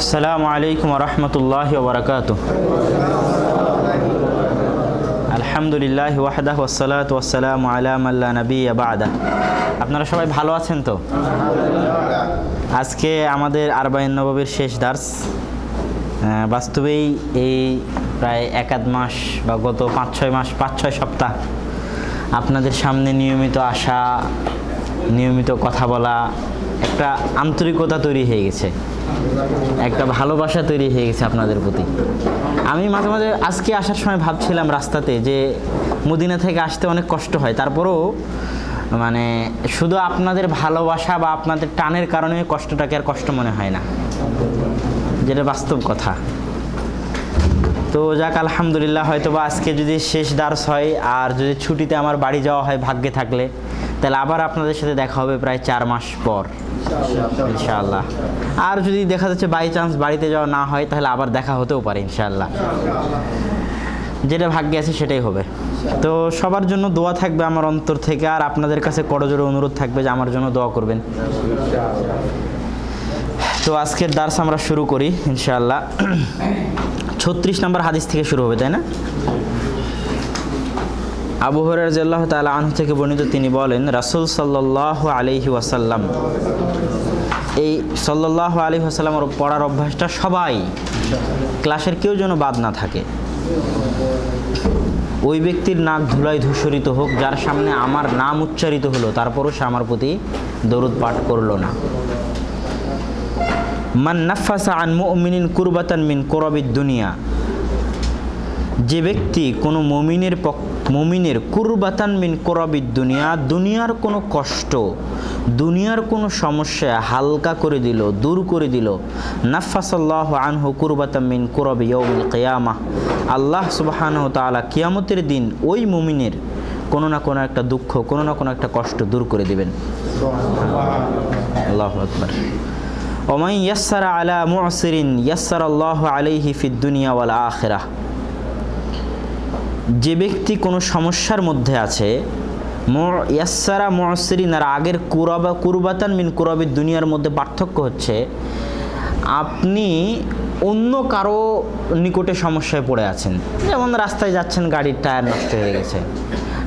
আসসালামু আলাইকুম রহমতুল্লাহ ওবরাকাত আলহামদুলিল্লাহ ওয়াহদাহ ওসালাত ওয়াসালাম আলাম আল্লাহ নবী আবাদা আপনারা সবাই ভালো আছেন তো? আজকে আমাদের আরবাইন নবাবের শেষ দার্স। বাস্তবেই এই প্রায় এক আধ মাস বা গত পাঁচ ছয় মাস, পাঁচ ছয় সপ্তাহ আপনাদের সামনে নিয়মিত আসা, নিয়মিত কথা বলা, একটা আন্তরিকতা তৈরি হয়ে গেছে। একটা ভালোবাসা তৈরি হয়ে গেছে আপনাদের প্রতি। আমি মাঝে মাঝে আজকে আসার সময় ভাবছিলাম রাস্তাতে যে মদিনা থেকে আসতে অনেক কষ্ট হয়। তারপরেও মানে শুধু আপনাদের ভালোবাসা বা আপনাদের টানের কারণে কষ্টটাকে আর কষ্ট মনে হয় না। যেটা বাস্তব কথা। তো যাক আলহামদুলিল্লাহ হয়তো বা আজকে যদি শেষ দার্স হয় আর যদি ছুটিতে আমার বাড়ি যাওয়া হয় ভাগ্যে থাকলে তাহলে আবার আপনাদের সাথে দেখা হবে প্রায় চার মাস পর ইনশাআল্লাহ। আর যদি দেখা যাচ্ছে বাই চান্স বাড়িতে যাওয়া না হয় তাহলে আবার দেখা হতেও পারে ইনশাআল্লাহ। যেটা ভাগ্যে আছে সেটাই হবে। তো সবার জন্য দোয়া থাকবে আমার অন্তর থেকে আর আপনাদের কাছে করজোরে অনুরোধ থাকবে যে আমার জন্য দোয়া করবেন। তো আজকের দার্স আমরা শুরু করি, ইনশাআল্লাহ। ছত্রিশ নম্বর হাদিস থেকে শুরু হবে, তাই না? আবু হরাজ্লাহ তালা আনহু থেকে বর্ণিত তিনি বলেন, রাসুল সাল্লাহ আলহি ওয়াসাল্লাম, এই সাল্লাহ আলী ওয়াসাল্লামের পড়ার অভ্যাসটা সবাই, ক্লাসের কেউ যেন বাদ না থাকে। ওই ব্যক্তির নাক ধুলায় ধূসরিত হোক, যার সামনে আমার নাম উচ্চারিত হলো, তারপরও সে আমার প্রতি দরুদ পাঠ করল না। মান নাফাসা আন মুমিনিন কুরবাতান মিন করবিদ দুনিয়া। যে ব্যক্তি কোনো মমিনের মমিনের কুরবাতান মিন করবিদ দুনিয়া, দুনিয়ার কোনো কষ্ট, দুনিয়ার কোনো সমস্যা হালকা করে দিল, দূর করে দিল, নাফাসাল্লাহ আনহু কুরবাতান মিন কুরবি ইয়ৌমুল কিয়ামা আল্লাহ সুবাহানহ তাআলা কিয়ামতের দিন ওই মমিনের কোনো না কোনো একটা দুঃখ, কোনো না কোনো একটা কষ্ট দূর করে দিবেন। আল্লাহ আকবার। ওমাই ইয়াসারা আলা মুসরিন ইয়াসার আল্লাহ আলাইহি ফিদ দুনিয়া ওয়াল আখেরা যে ব্যক্তি কোনো সমস্যার মধ্যে আছে ইয়াসারা মসরিন আর আগের কুরাবা কুরবাতান মিন কুরাবির দুনিয়ার মধ্যে পার্থক্য হচ্ছে, আপনি অন্য কারও নিকটে সমস্যায় পড়ে আছেন। যেমন রাস্তায় যাচ্ছেন, গাড়ির টায়ার নষ্ট হয়ে গেছে।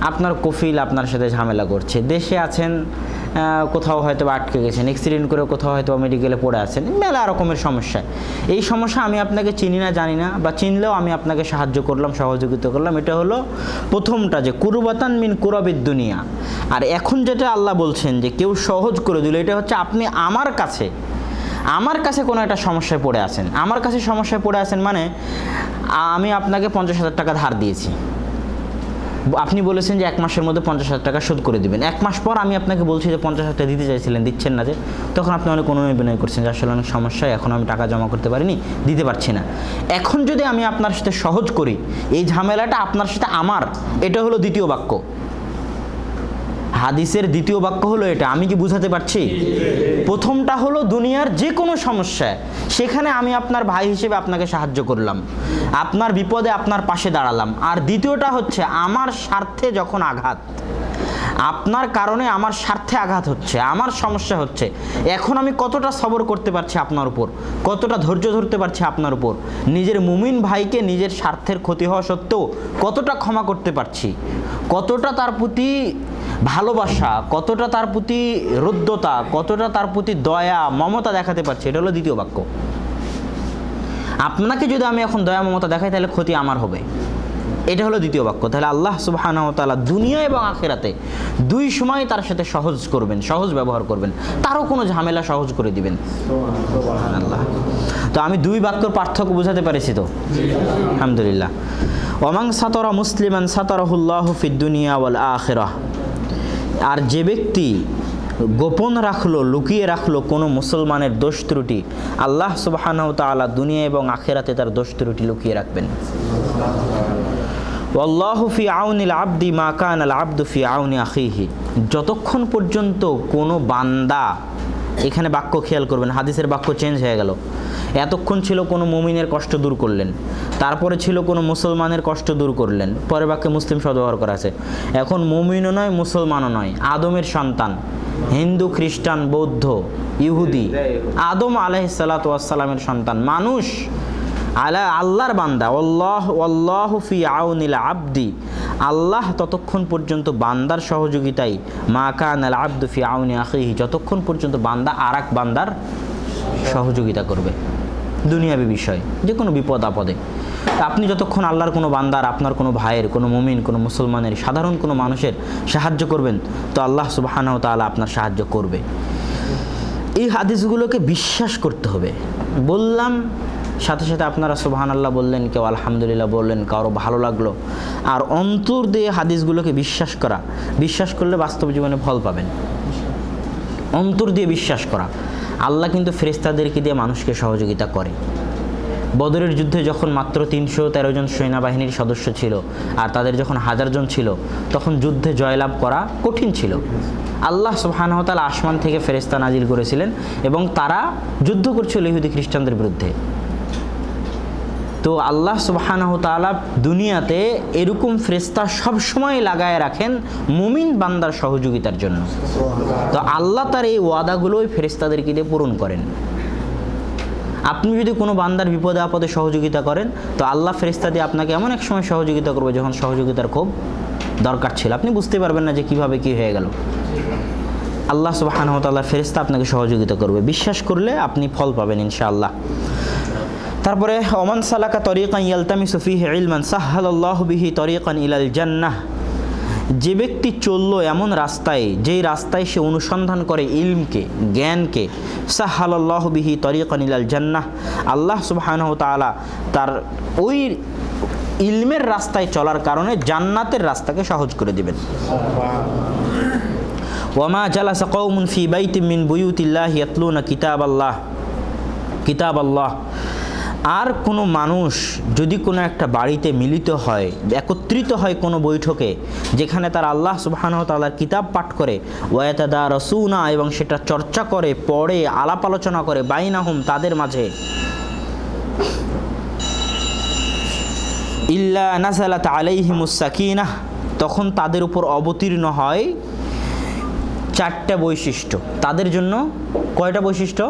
আপনার কফিল আপনার সাথে ঝামেলা করছে। দেশে আছেন কোথাও হয়তো আটকে গেছেন অ্যাক্সিডেন্ট করে কোথাও হয়তো মেডিকেলে পড়ে আছেন, মেলা রকমের সমস্যা। এই সমস্যা আমি আপনাকে চিনি না, জানি না, বা চিনলেও আমি আপনাকে সাহায্য করলাম, সহযোগিতা করলাম। এটা হলো প্রথমটা যে, কুরবাতান মিন কুরবিদ দুনিয়া। আর এখন যেটা আল্লাহ বলছেন যে, কেউ সহজ করে দিল, এটা হচ্ছে আপনি আমার কাছে আমার কাছে কোনো একটা সমস্যায় পড়ে আছেন। আমার কাছে সমস্যায় পড়ে আছেন মানে আমি আপনাকে পঞ্চাশ হাজার টাকা ধার দিয়েছি। আপনি বলেছেন যে এক মাসের মধ্যে পঞ্চাশ হাজার টাকা শোধ করে দেবেন। এক মাস পর আমি আপনাকে বলছি যে পঞ্চাশ হাজার টাকা দিতে চাইছিলেন, দিচ্ছেন না যে। তখন আপনি অনেক অনুবিনয় বিনয় করছেন যে আসলে অনেক সমস্যা, এখন আমি টাকা জমা করতে পারিনি, দিতে পারছি না। এখন যদি আমি আপনার সাথে সহজ করি, এই ঝামেলাটা আপনার সাথে আমার, এটা হলো দ্বিতীয় বাক্য। হাদিসের দ্বিতীয় বাক্য হলো এটা, আমি কি বুঝাতে পারছি? প্রথমটা হলো দুনিয়ার যে কোনো সমস্যা সেখানে আমি আপনার ভাই হিসেবে আপনাকে সাহায্য করলাম, আপনার বিপদে আপনার পাশে দাঁড়ালাম। আর দ্বিতীয়টা হচ্ছে আমার স্বার্থে যখন আঘাত আপনার কারণে আমার স্বার্থে আঘাত হচ্ছে, আমার সমস্যা হচ্ছে। এখন আমি কতটা সবর করতে পারছি আপনার উপর? কতটা ধৈর্য ধরতে পারছি আপনার উপর? নিজের মুমিন ভাইকে নিজের স্বার্থের ক্ষতি হওয়া সত্ত্বেও কতটা ক্ষমা করতে পারছি? কতটা তার প্রতি ভালোবাসা, কতটা তার প্রতি রুদ্ধতা, কতটা তার প্রতি দয়া, মমতা দেখাতে পারছি? এটা হলো দ্বিতীয় বাক্য। আপনাকে যদি আমি এখন দয়া, মমতা দেখাই, তাহলে ক্ষতি আমার হবে। এটা হলো দ্বিতীয় বাক্য। তাহলে আল্লাহ সুবহানাহু ওয়া দুনিয়া এবং আখেরাতে দুই সময় তার সাথে সহজ করবেন, সহজ ব্যবহার করবেন। তারও কোনো ঝামেলা সহজ করে দিবেন। আল্লাহ তো আমি দুই বাক্যর পার্থক্য বুঝাতে পেরেছি তো? আলহামদুলিল্লাহ। ওমাং সাতরা মুসলিমান সাতরাহুল্লাহ ফিদ দুনিয়া ওয়াল আখিরাহ। আর যে ব্যক্তি গোপন রাখল, লুকিয়ে রাখল কোনো মুসলমানের দোষ ত্রুটি, আল্লাহ সুবহানাহু তাআলা দুনিয়া এবং আখেরাতে তার দোষ ত্রুটি লুকিয়ে রাখবেন। ফি আউনিল আব্দি মা কান আল আব্দু ফি আউনি যতক্ষণ পর্যন্ত কোনো বান্দা এখানে বাক্য খেয়াল করবেন হাদিসের বাক্য চেঞ্জ হয়ে গেল। এতক্ষণ ছিল কোনো মুমিনের কষ্ট দূর করলেন, তারপরে ছিল কোনো মুসলমানের কষ্ট দূর করলেন। পরে বাক্যে মুসলিম শব্দ ব্যবহার করা আছে। এখন মুমিনও নয়, মুসলমানও নয়, আদমের সন্তান, হিন্দু, খ্রিস্টান, বৌদ্ধ, ইহুদি, আদম আলাইসালাতামের সন্তান, মানুষ আলা আল্লাহর বান্দা অল্লাহ অল্লাহ ফি আউনিল আব্দি। আল্লাহ ততক্ষণ পর্যন্ত বান্দার সহযোগিতায়, মা কান আল আব্দু ফি আউনি আখিহি, যতক্ষণ পর্যন্ত বান্দা আর বান্দার সহযোগিতা করবে। দুনিয়াবি বিষয় যে কোনো বিপদ আপদে। আপনি যতক্ষণ আল্লাহর কোনো বান্দার, আপনার কোনো ভাইয়ের, কোনো মুমিন, কোনো মুসলমানের, সাধারণ কোনো মানুষের সাহায্য করবেন, তো আল্লাহ সুবাহানাহ তাআলা আপনার সাহায্য করবে। এই হাদিসগুলোকে বিশ্বাস করতে হবে। বললাম সাথে সাথে আপনারা সুবাহান আল্লাহ বললেন, কেউ আলহামদুলিল্লাহ বললেন, কারও ভালো লাগল। আর অন্তর দিয়ে হাদিসগুলোকে বিশ্বাস করা, বিশ্বাস করলে বাস্তব জীবনে ফল পাবেন। অন্তর দিয়ে বিশ্বাস করা। আল্লাহ কিন্তু ফেরেস্তাদেরকে দিয়ে মানুষকে সহযোগিতা করে। বদরের যুদ্ধে যখন মাত্র তিনশো তেরো জন সেনাবাহিনীর সদস্য ছিল, আর তাদের যখন হাজার জন ছিল, তখন যুদ্ধে জয়লাভ করা কঠিন ছিল। আল্লাহ সুবহানহতাল আসমান থেকে ফেরেস্তা নাজিল করেছিলেন এবং তারা যুদ্ধ করছিল ইহুদি খ্রিস্টানদের বিরুদ্ধে। তো আল্লাহ তাআলা দুনিয়াতে এরকম ফ্রেস্তা সবসময় লাগায় রাখেন মুমিন বান্দার সহযোগিতার জন্য। তো আল্লাহ তার এই ওয়াদাগুলোই ফেরেস্তাদেরকে দিয়ে পূরণ করেন। আপনি যদি কোনো বান্দার বিপদে আপদে সহযোগিতা করেন, তো আল্লাহ ফেরেস্তা দিয়ে আপনাকে এমন এক সময় সহযোগিতা করবে যখন সহযোগিতার খুব দরকার ছিল। আপনি বুঝতে পারবেন না যে কীভাবে কি হয়ে গেল। আল্লাহ সুবাহানহতাল্লাহ ফেরেস্তা আপনাকে সহযোগিতা করবে। বিশ্বাস করলে আপনি ফল পাবেন ইনশাআল্লাহ। তারপরে, ওমান সালাকা তরিকান ইয়ালতামি সুফিহ ইলমান সাহাল্লাহ বিহি তরিকান ইলাল জান্নাহ। যে ব্যক্তি চলল এমন রাস্তায়, যেই রাস্তায় সে অনুসন্ধান করে ইলমকে, জ্ঞানকে সাহাল্লাহ বিহি তরিকান ইলাল জান্নাহ। আল্লাহ সুবহানাহু তাআলা তার ওই ইলমের রাস্তায় চলার কারণে জান্নাতের রাস্তাকে সহজ করে দিবেন। ওয়ামা জালাসা কৌমুন ফি বাইতিম মিন বুয়ুতিল্লাহ ইয়াতলুনা কিতাব আল্লাহ কিতাব আল্লাহ আর কোনো মানুষ যদি কোনো একটা বাড়িতে মিলিত হয়, একত্রিত হয় কোনো বৈঠকে, যেখানে তার আল্লাহ সুবাহানহ তালার কিতাব পাঠ করে ওয়াতাদা রসুনা এবং সেটা চর্চা করে, পড়ে, আলাপ আলোচনা করে, বাইনাহুম তাদের মাঝে। ইল্লা নাজালাত আলাইহিমুসাকিনাহ তখন তাদের উপর অবতীর্ণ হয় চারটা বৈশিষ্ট্য। তাদের জন্য কয়টা বৈশিষ্ট্য?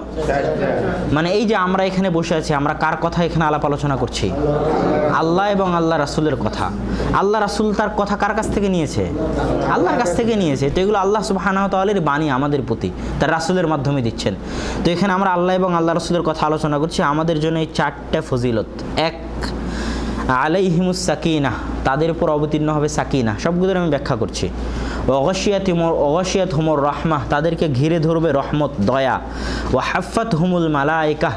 মানে এই যে আমরা এখানে বসে আছি, আমরা কার কথা এখানে আলাপ আলোচনা করছি? আল্লাহ এবং আল্লাহ রাসুলের কথা। আল্লাহ রাসুল তার কথা কার কাছ থেকে নিয়েছে? আল্লাহর কাছ থেকে নিয়েছে। তো এগুলো আল্লাহ সুবাহানাহ তালের বাণী আমাদের প্রতি। তার রাসুলের মাধ্যমে দিচ্ছেন। তো এখানে আমরা আল্লাহ এবং আল্লাহ রাসুলের কথা আলোচনা করছি। আমাদের জন্য এই চারটা ফজিলত। এক আলাইহিমুস সাকিনা, তাদের উপর অবতীর্ণ হবে সাকিনা। সবগুলোর আমি ব্যাখ্যা করছি। অগশিয়াত হুমর অগসিয়াত হুমর রহমা, তাদেরকে ঘিরে ধরবে রহমত, দয়া। ও হাফাত হুমুল মালাইকা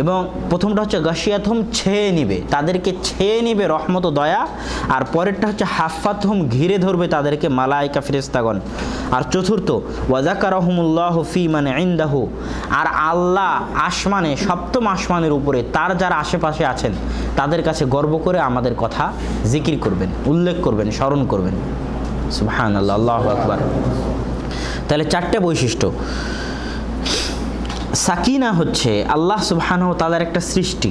এবং প্রথমটা হচ্ছে গাশিয়াত হুম ছেয়ে নিবে, তাদেরকে ছেয়ে নিবে রহমত দয়া, আর পরেরটা হচ্ছে হাফাত হুম ঘিরে ধরবে তাদেরকে মালাইকা ফিরেস্তাগণ আর চতুর্থ ওয়াজাকা রহমুল্লাহ ফি মানে ইন্দাহু, আর আল্লাহ আসমানে, সপ্তম আসমানের উপরে তার যারা আশেপাশে আছেন, তাদের কাছে গর্ব করে আমাদের কথা জিকির করবেন, উল্লেখ করবেন, স্মরণ করবেন। সুবহান আল্লাহ আল্লাহ আকবার। তাহলে চারটে বৈশিষ্ট্য। সাকিনা হচ্ছে আল্লাহ সুবহানাহু তালার একটা সৃষ্টি।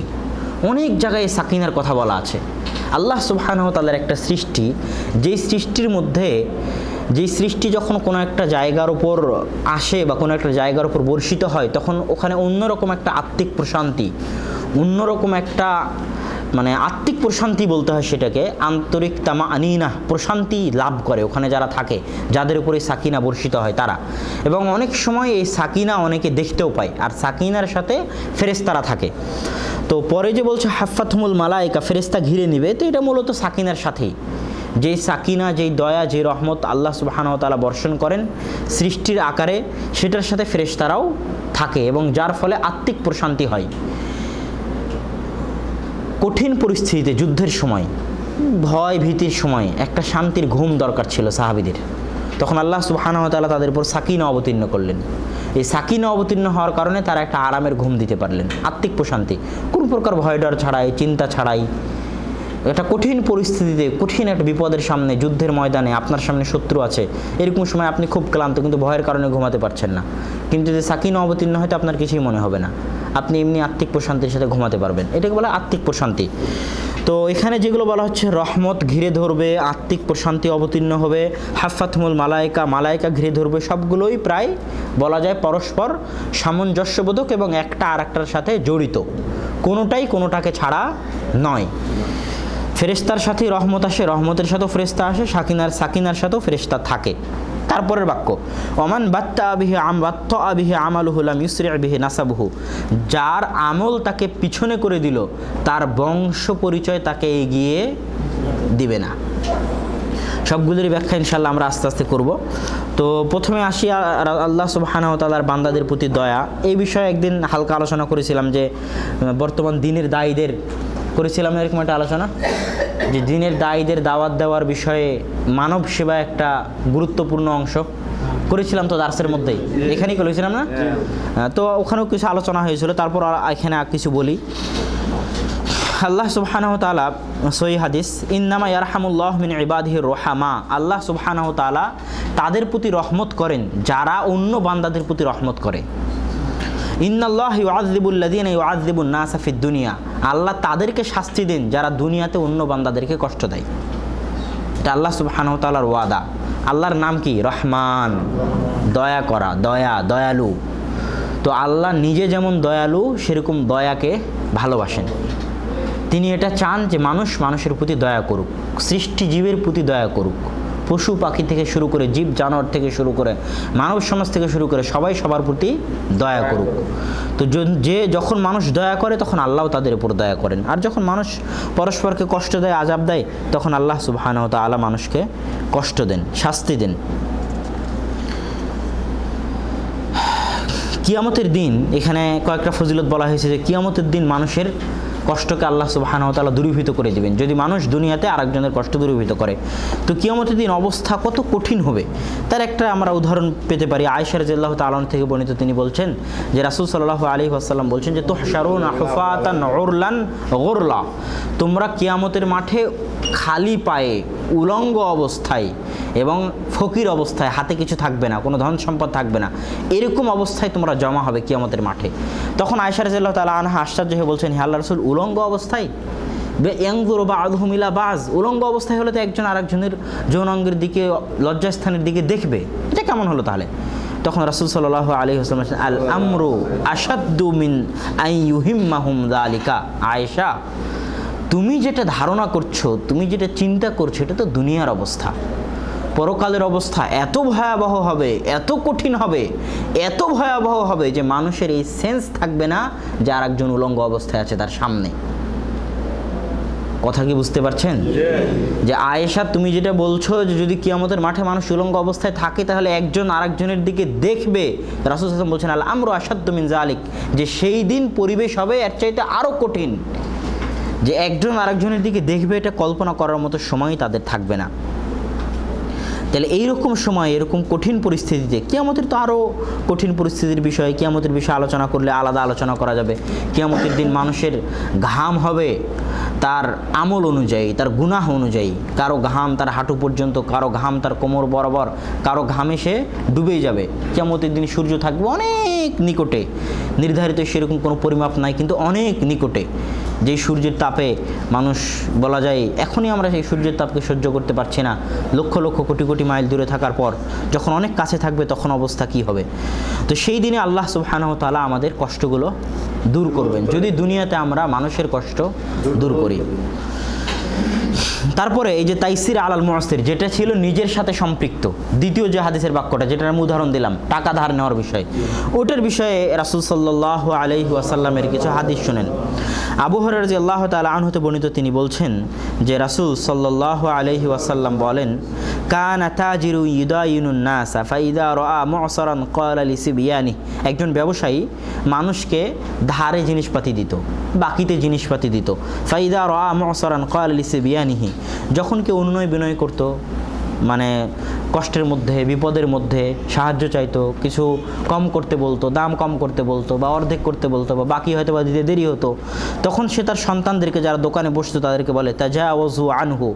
অনেক জায়গায় সাকিনার কথা বলা আছে। আল্লাহ সুবহানাহু তালার একটা সৃষ্টি, যেই সৃষ্টির মধ্যে, যেই সৃষ্টি যখন কোনো একটা জায়গার উপর আসে বা কোনো একটা জায়গার উপর বর্ষিত হয়, তখন ওখানে অন্যরকম একটা আত্মিক প্রশান্তি, অন্যরকম একটা মানে আত্মিক প্রশান্তি বলতে হয় সেটাকে, আন্তরিক তামা আনিনা, প্রশান্তি লাভ করে ওখানে যারা থাকে, যাদের উপরে সাকিনা বর্ষিত হয় তারা। এবং অনেক সময় এই সাকিনা অনেকে দেখতেও পায়, আর সাকিনার সাথে ফেরেস্তারা থাকে। তো পরে যে বলছে হাফাতমুল মালাইকা ফেরেস্তা ঘিরে নিবে, তো এটা মূলত সাকিনার সাথেই। যেই সাকিনা যেই দয়া, যে রহমত আল্লাহ সুবাহানাও তালা বর্ষণ করেন সৃষ্টির আকারে, সেটার সাথে ফেরেস্তারাও থাকে এবং যার ফলে আত্মিক প্রশান্তি হয়। কঠিন পরিস্থিতিতে যুদ্ধের সময়, ভয় ভীতির সময় একটা শান্তির ঘুম দরকার ছিল সাহাবিদের। তখন আল্লাহ সুবাহানাহ তালা তাদের উপর সাকিনা অবতীর্ণ করলেন। এই সাকিনা অবতীর্ণ হওয়ার কারণে তারা একটা আরামের ঘুম দিতে পারলেন, আত্মিক প্রশান্তি। কোনো প্রকার ভয় ডর ছাড়াই, চিন্তা ছাড়াই একটা কঠিন পরিস্থিতিতে, কঠিন একটা বিপদের সামনে, যুদ্ধের ময়দানে আপনার সামনে শত্রু আছে, এরকম সময় আপনি খুব ক্লান্ত কিন্তু ভয়ের কারণে ঘুমাতে পারছেন না। কিন্তু যদি সাকিন অবতীর্ণ হয়তো আপনার কিছুই মনে হবে না। আপনি এমনি আত্মিক প্রশান্তির সাথে ঘুমাতে পারবেন। এটাকে বলা আত্মিক প্রশান্তি। তো এখানে যেগুলো বলা হচ্ছে, রহমত ঘিরে ধরবে, আত্মিক প্রশান্তি অবতীর্ণ হবে হাফাতমুল মালাইকা মালাইকা ঘিরে ধরবে, সবগুলোই প্রায় বলা যায় পরস্পর সামঞ্জস্যবোধক এবং একটা আর সাথে জড়িত। কোনোটাই কোনোটাকে ছাড়া নয়। ফেরেস্তার সাথে রহমত আসে, রহমতের সাথেও ফেরেস্তা আসে, সাকিনার সাকিনার সাথেও ফেরেস্তা থাকে। তারপরের বাক্য অমান বাত্তা আবিহে আম, বাত্ত আবিহে আমালুহুলাম ইউসরি আবিহে নাসাবহু। যার আমল তাকে পিছনে করে দিল, তার বংশ পরিচয় তাকে এগিয়ে দিবে না। সবগুলোরই ব্যাখ্যা ইনশাল্লাহ আমরা আস্তে আস্তে করব। তো প্রথমে আসি আল্লাহ সুবাহানাহ তালার বান্দাদের প্রতি দয়া। এই বিষয়ে একদিন হালকা আলোচনা করেছিলাম যে বর্তমান দিনের দায়ীদের করেছিলাম এরকম একটা আলোচনা। যে দিনের দায়ীদের দাওয়াত দেওয়ার বিষয়ে মানব সেবা একটা গুরুত্বপূর্ণ অংশ। করেছিলাম তো দার্সের মধ্যেই। এখানেই করেছিলাম না? তো ওখানেও কিছু আলোচনা হয়েছিল তারপর এখানে আর কিছু বলি। আল্লাহ সুবহানাহু তাআলা, সহি হাদিস, ইন্নামা ইয়ারহামুল্লাহ মিন ইবাদিহি রোহামা। আল্লাহ সুবহানাহু তাআলা তাদের প্রতি রহমত করেন, যারা অন্য বান্দাদের প্রতি রহমত করে। ইন্নাল্লাহ ইউআযযিবুল্লাযীনা ইউআযযিবুন নাসা ফিদ দুনিয়া। আল্লাহ তাদেরকে শাস্তি দেন, যারা দুনিয়াতে অন্য বান্দাদেরকে কষ্ট দেয়। এটা আল্লাহ সুবহানাহু তাআলার ওয়াদা। আল্লাহর নাম কি? রহমান। দয়া করা, দয়া, দয়ালু। তো আল্লাহ নিজে যেমন দয়ালু, সেরকম দয়াকে ভালোবাসেন। তিনি এটা চান যে মানুষ মানুষের প্রতি দয়া করুক, সৃষ্টি জীবের প্রতি দয়া করুক, পশু পাখি থেকে শুরু করে জীব জানোয়ার থেকে শুরু করে মানব সমাজ থেকে শুরু করে সবাই সবার প্রতি দয়া করুক। তো যে যখন মানুষ দয়া করে তখন আল্লাহ তাদের উপর দয়া করেন। আর যখন মানুষ পরস্পরকে কষ্ট দেয়, আজাব দেয়, তখন আল্লাহ সুবহানাহু ওয়া তাআলা মানুষকে কষ্ট দেন, শাস্তি দেন। কিয়ামতের দিন এখানে কয়েকটা ফজিলত বলা হয়েছে যে কিয়ামতের দিন মানুষের কষ্টকে আল্লাহ সুবহানাহু ওয়া দূরীভূত করে দিবেন। যদি মানুষ দুনিয়াতে আরেকজনের কষ্ট দূরীভূত করে, তো কিয়ামতের দিন অবস্থা কত কঠিন হবে? তার একটা আমরা উদাহরণ পেতে পারি। আয়েশা রাদিয়াল্লাহু তাআলা থেকে বর্ণিত তিনি বলছেন যে, রাসূল সাল্লাহ আলাইহি ওয়াসাল্লাম বলছেন যে গুরলা। তোমরা কিয়ামতের মাঠে খালি পায়ে, উলঙ্গ অবস্থায় এবং ফকির অবস্থায় হাতে কিছু থাকবে না, কোনো ধন সম্পদ থাকবে না, এরকম অবস্থায় তোমরা জমা হবে কিয়ামতের মাঠে। তখন আয়সা রাজিল্লাহ তালা আনহা আশ্চর্য হয়ে বলছেন, হে আল্লাহ রসুল উলঙ্গ অবস্থায় ইয়াংজুর বা আধুমিলা বাজ, উলঙ্গ অবস্থায় হলে তো একজন আরেকজনের যৌনাঙ্গের দিকে, লজ্জাস্থানের দিকে দেখবে। এটা কেমন হলো তাহলে? তখন রাসুল সাল্লাহ আলী হাসলাম আল আমরু আসাদ্দু মিন আই ইউহিম্মাহুম দালিকা আয়েশা, তুমি যেটা ধারণা করছ, তুমি যেটা চিন্তা করছ, এটা তো দুনিয়ার অবস্থা। পরকালের অবস্থা এত ভয়াবহ হবে এত কঠিন হবে এত ভয়াবহ হবে যে মানুষের এই সেন্স থাকবে না যে আর একজন উলঙ্গ অবস্থায় আছে তার সামনে। কথা কি বুঝতে পারছেন? যে আয়েশা তুমি যেটা বলছো যে যদি কিয়ামতের মাঠে মানুষ উলঙ্গ অবস্থায় থাকে তাহলে একজন আরেকজনের দিকে দেখবে। রাসুল হাসান বলছেন আল আমরু আসাদ্দ মিন জালিক যে সেই দিন পরিবেশ হবে এর চাইতে আরও কঠিন। যে একজন আরেকজনের দিকে দেখবে এটা কল্পনা করার মতো সময় তাদের থাকবে না। তাহলে এইরকম সময়, এরকম কঠিন পরিস্থিতিতে কিয়ামতের তো আরও কঠিন পরিস্থিতির বিষয়ে, কেয়ামতের বিষয়ে আলোচনা করলে আলাদা আলোচনা করা যাবে। কেয়ামতের দিন মানুষের ঘাম হবে তার আমল অনুযায়ী, তার গুনাহ অনুযায়ী। কারও ঘাম তার হাঁটু পর্যন্ত, কারও ঘাম তার কোমর বরাবর, কারও ঘামে সে ডুবেই যাবে। কিয়ামতের দিন সূর্য থাকবে অনেক নিকটে। নির্ধারিত সেরকম কোনো পরিমাপ নাই, কিন্তু অনেক নিকটে। যেই সূর্যের তাপে মানুষ, বলা যায়, এখনই আমরা সেই সূর্যের তাপকে সহ্য করতে পারছি না, লক্ষ লক্ষ কোটি কোটি মাইল দূরে থাকার পর, যখন অনেক কাছে থাকবে তখন অবস্থা কি হবে? তো সেই দিনে আল্লাহ সুবহানাহু তাআলা আমাদের কষ্টগুলো দূর করবেন। যদি দুনিয়াতে আমরা মানুষের কষ্ট দূর করি। তারপরে এই যে তাইসির আলাল মুআসির যেটা ছিল নিজের সাথে সম্পৃক্ত, দ্বিতীয় যে হাদিসের বাক্যটা, যেটার আমি উদাহরণ দিলাম, টাকা ধার নেওয়ার বিষয়। ওটার বিষয়ে রাসূল সাল্লাল্লাহু আলাইহি ওয়াসাল্লামের কিছু হাদিস শুনেন। আবু হরার যে আল্লাহ তাআলা আনহতে বর্ণিত তিনি বলছেন যে রাসূল সাল্লাল্লাহু আলাইহি ওয়াসাল্লাম বলেন তাজিরু ফাইদা একজন ব্যবসায়ী মানুষকে ধারে জিনিসপাতি দিত, বাকিতে জিনিসপাতি দিত। ফাইদা রা মু'সারান ক্বালা লিসিবিয়ানিহি যখন কেউ অনুনয় বিনয় করতো মানে কষ্টের মধ্যে, বিপদের মধ্যে সাহায্য চাইতো, কিছু কম করতে বলতো, দাম কম করতে বলতো বা অর্ধেক করতে বলতো বা বাকি হয়তো বা দিতে দেরি হতো, তখন সে তার সন্তানদেরকে যারা দোকানে বসতো তাদেরকে বলে তাজা ওয়াজু আনহু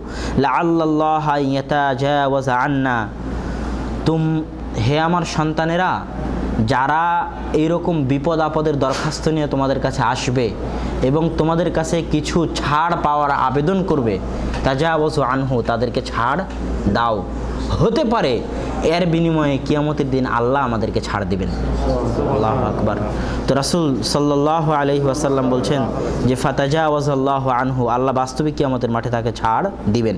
লা আল্লাহ ইয়াতা জা ওয়াজা আন্না। তুম, হে আমার সন্তানেরা, যারা এইরকম বিপদ আপদের দরখাস্ত নিয়ে তোমাদের কাছে আসবে এবং তোমাদের কাছে কিছু ছাড় পাওয়ার আবেদন করবে তাজা বসু আনহু, তাদেরকে ছাড় দাও। হতে পারে এর বিনিময়ে কিয়ামতের দিন আল্লাহ আমাদেরকে ছাড় দেবেন। আল্লাহ আকবার। তো রাসুল সাল্লাহ আলহি ওয়াসাল্লাম বলছেন যে ফাতাজা ওয়াজ আল্লাহ আনহু আল্লাহ বাস্তবিক কিয়ামতের মাঠে তাকে ছাড় দিবেন।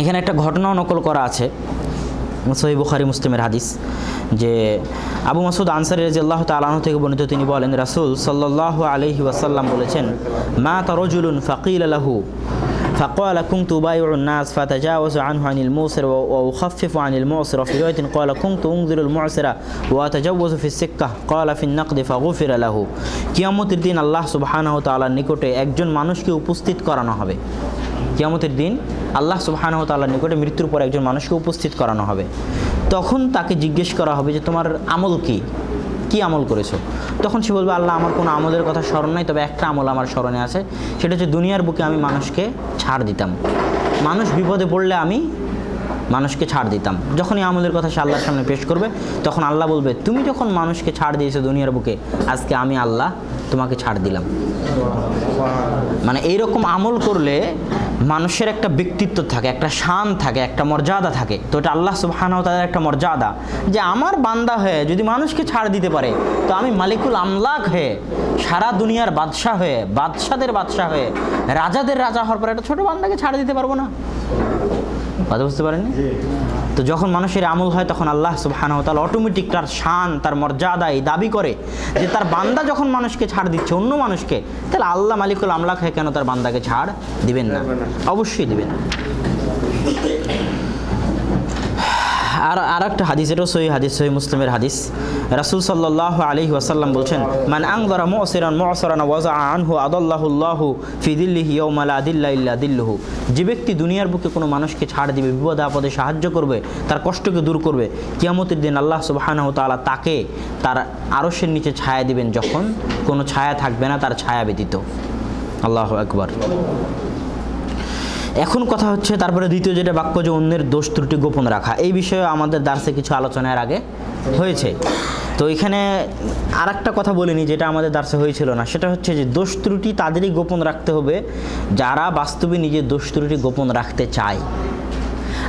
এখানে একটা ঘটনাও নকল করা আছে। সহি বুখারি মুসলিমের হাদিস যে, আবু মাসুদ আনসারি রাজি আল্লাহ তালাহ থেকে বর্ণিত তিনি বলেন, রাসুল সাল্লাহ আলহি ওয়াসাল্লাম বলেছেন, মা তারজুলুন ফাকিল আলাহু فقال كنت أبايع الناس فتجاوز عنه عن الموسر وأخفف عن المعسر وفي رواية قال كنت أنزل المعسر وأتجوز في السكة قال في النقد فغفر له কিয়ামতের দিন আল্লাহ সুবহানাহু ওয়া তাআলার নিকটে একজন মানুষকে উপস্থিত করানো হবে কিয়ামতের দিন আল্লাহ সুবহানাহু ওয়া তাআলার নিকটে মৃত্যুর পর একজন মানুষকে উপস্থিত করানো হবে তখন তাকে জিজ্ঞেস করা হবে যে তোমার আমল কি কি আমল করেছ? তখন সে বলবে, আল্লাহ, আমার কোনো আমলের কথা স্মরণ নাই, তবে একটা আমল আমার স্মরণে আছে। সেটা হচ্ছে, দুনিয়ার বুকে আমি মানুষকে ছাড় দিতাম। মানুষ বিপদে পড়লে আমি মানুষকে ছাড় দিতাম। যখনই আমলের কথা সে আল্লাহর সামনে পেশ করবে, তখন আল্লাহ বলবে, তুমি যখন মানুষকে ছাড় দিয়েছ দুনিয়ার বুকে, আজকে আমি আল্লাহ তোমাকে ছাড় দিলাম। মানে এইরকম আমল করলে মানুষের একটা ব্যক্তিত্ব থাকে, একটা শান থাকে, একটা মর্যাদা থাকে। তো এটা আল্লাহ সুবহানাহু তাদের একটা মর্যাদা। যে আমার বান্দা হয়ে যদি মানুষকে ছাড় দিতে পারে, তো আমি মালিকুল আমলাক হয়ে, সারা দুনিয়ার বাদশাহ হয়ে, বাদশাদের বাদশাহ হয়ে, রাজাদের রাজা হওয়ার পরে একটা ছোট বান্দাকে ছাড় দিতে পারব না। কথা বুঝতে পারেননি? তো যখন মানুষের আমল হয় তখন আল্লাহ সুবহানাহু তাহলে অটোমেটিক তার শান তার মর্যাদা এই দাবি করে যে তার বান্দা যখন মানুষকে ছাড় দিচ্ছে অন্য মানুষকে তাহলে আল্লাহ মালিকুল আমলা খায় কেন তার বান্দাকে ছাড় দিবেন না? অবশ্যই দিবেন আর আর একটা হাদিস এটাও সহি হাদিস, সহি মুসলিমের হাদিস। রাসুল সাল্লাহ আলহি ওয়াসাল্লাম বলছেন, মান আংদরা মুসিরান মুসরান ওয়াজা আনহু আদাল্লাহুল্লাহু ফিদিল্লিহি ইয়ৌমালা আদিল্লা ইল্লা দিল্লুহু। যে ব্যক্তি দুনিয়ার বুকে কোনো মানুষকে ছাড় দিবে, বিপদে আপদে সাহায্য করবে, তার কষ্টকে দূর করবে, কিয়ামতের দিন আল্লাহ সুবাহানাহু তাআলা তাকে তার আরসের নিচে ছায়া দিবেন যখন কোনো ছায়া থাকবে না, তার ছায়া ব্যতীত। আল্লাহ একবার এখন কথা হচ্ছে, তারপরে দ্বিতীয় যেটা বাক্য যে অন্যের দোষ ত্রুটি গোপন রাখা, এই বিষয়ে আমাদের দার্সে কিছু আলোচনার আগে হয়েছে। তো এখানে আর একটা কথা বলিনি যেটা আমাদের দার্সে হয়েছিল না, সেটা হচ্ছে যে দোষ ত্রুটি তাদেরই গোপন রাখতে হবে, যারা বাস্তবে নিজের দোষ ত্রুটি গোপন রাখতে চায়।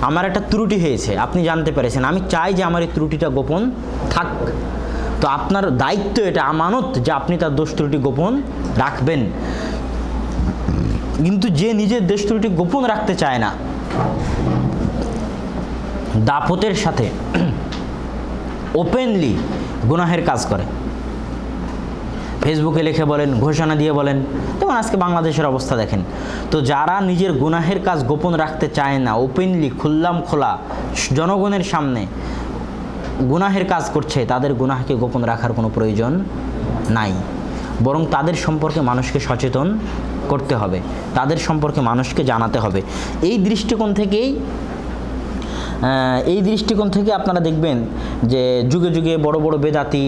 আমার একটা ত্রুটি হয়েছে, আপনি জানতে পেরেছেন, আমি চাই যে আমার এই ত্রুটিটা গোপন থাক। তো আপনার দায়িত্ব এটা আমানত যে আপনি তার দোষ ত্রুটি গোপন রাখবেন। কিন্তু যে নিজের দেশ ত্রুটি গোপন রাখতে চায় না দাপতের সাথে ওপেনলি গুনাহের কাজ করে। ফেসবুকে লিখে বলেন, ঘোষণা দিয়ে বলেন যেমন আজকে বাংলাদেশের অবস্থা দেখেন। তো যারা নিজের গুনাহের কাজ গোপন রাখতে চায় না ওপেনলি খুললাম খোলা, জনগণের সামনে গুনাহের কাজ করছে, তাদের গুনাহকে গোপন রাখার কোনো প্রয়োজন নাই। বরং তাদের সম্পর্কে মানুষকে সচেতন করতে হবে। তাদের সম্পর্কে মানুষকে জানাতে হবে। এই দৃষ্টিকোণ থেকেই এই দৃষ্টিকোণ থেকে আপনারা দেখবেন যে যুগে যুগে বড় বড় বেদাতি,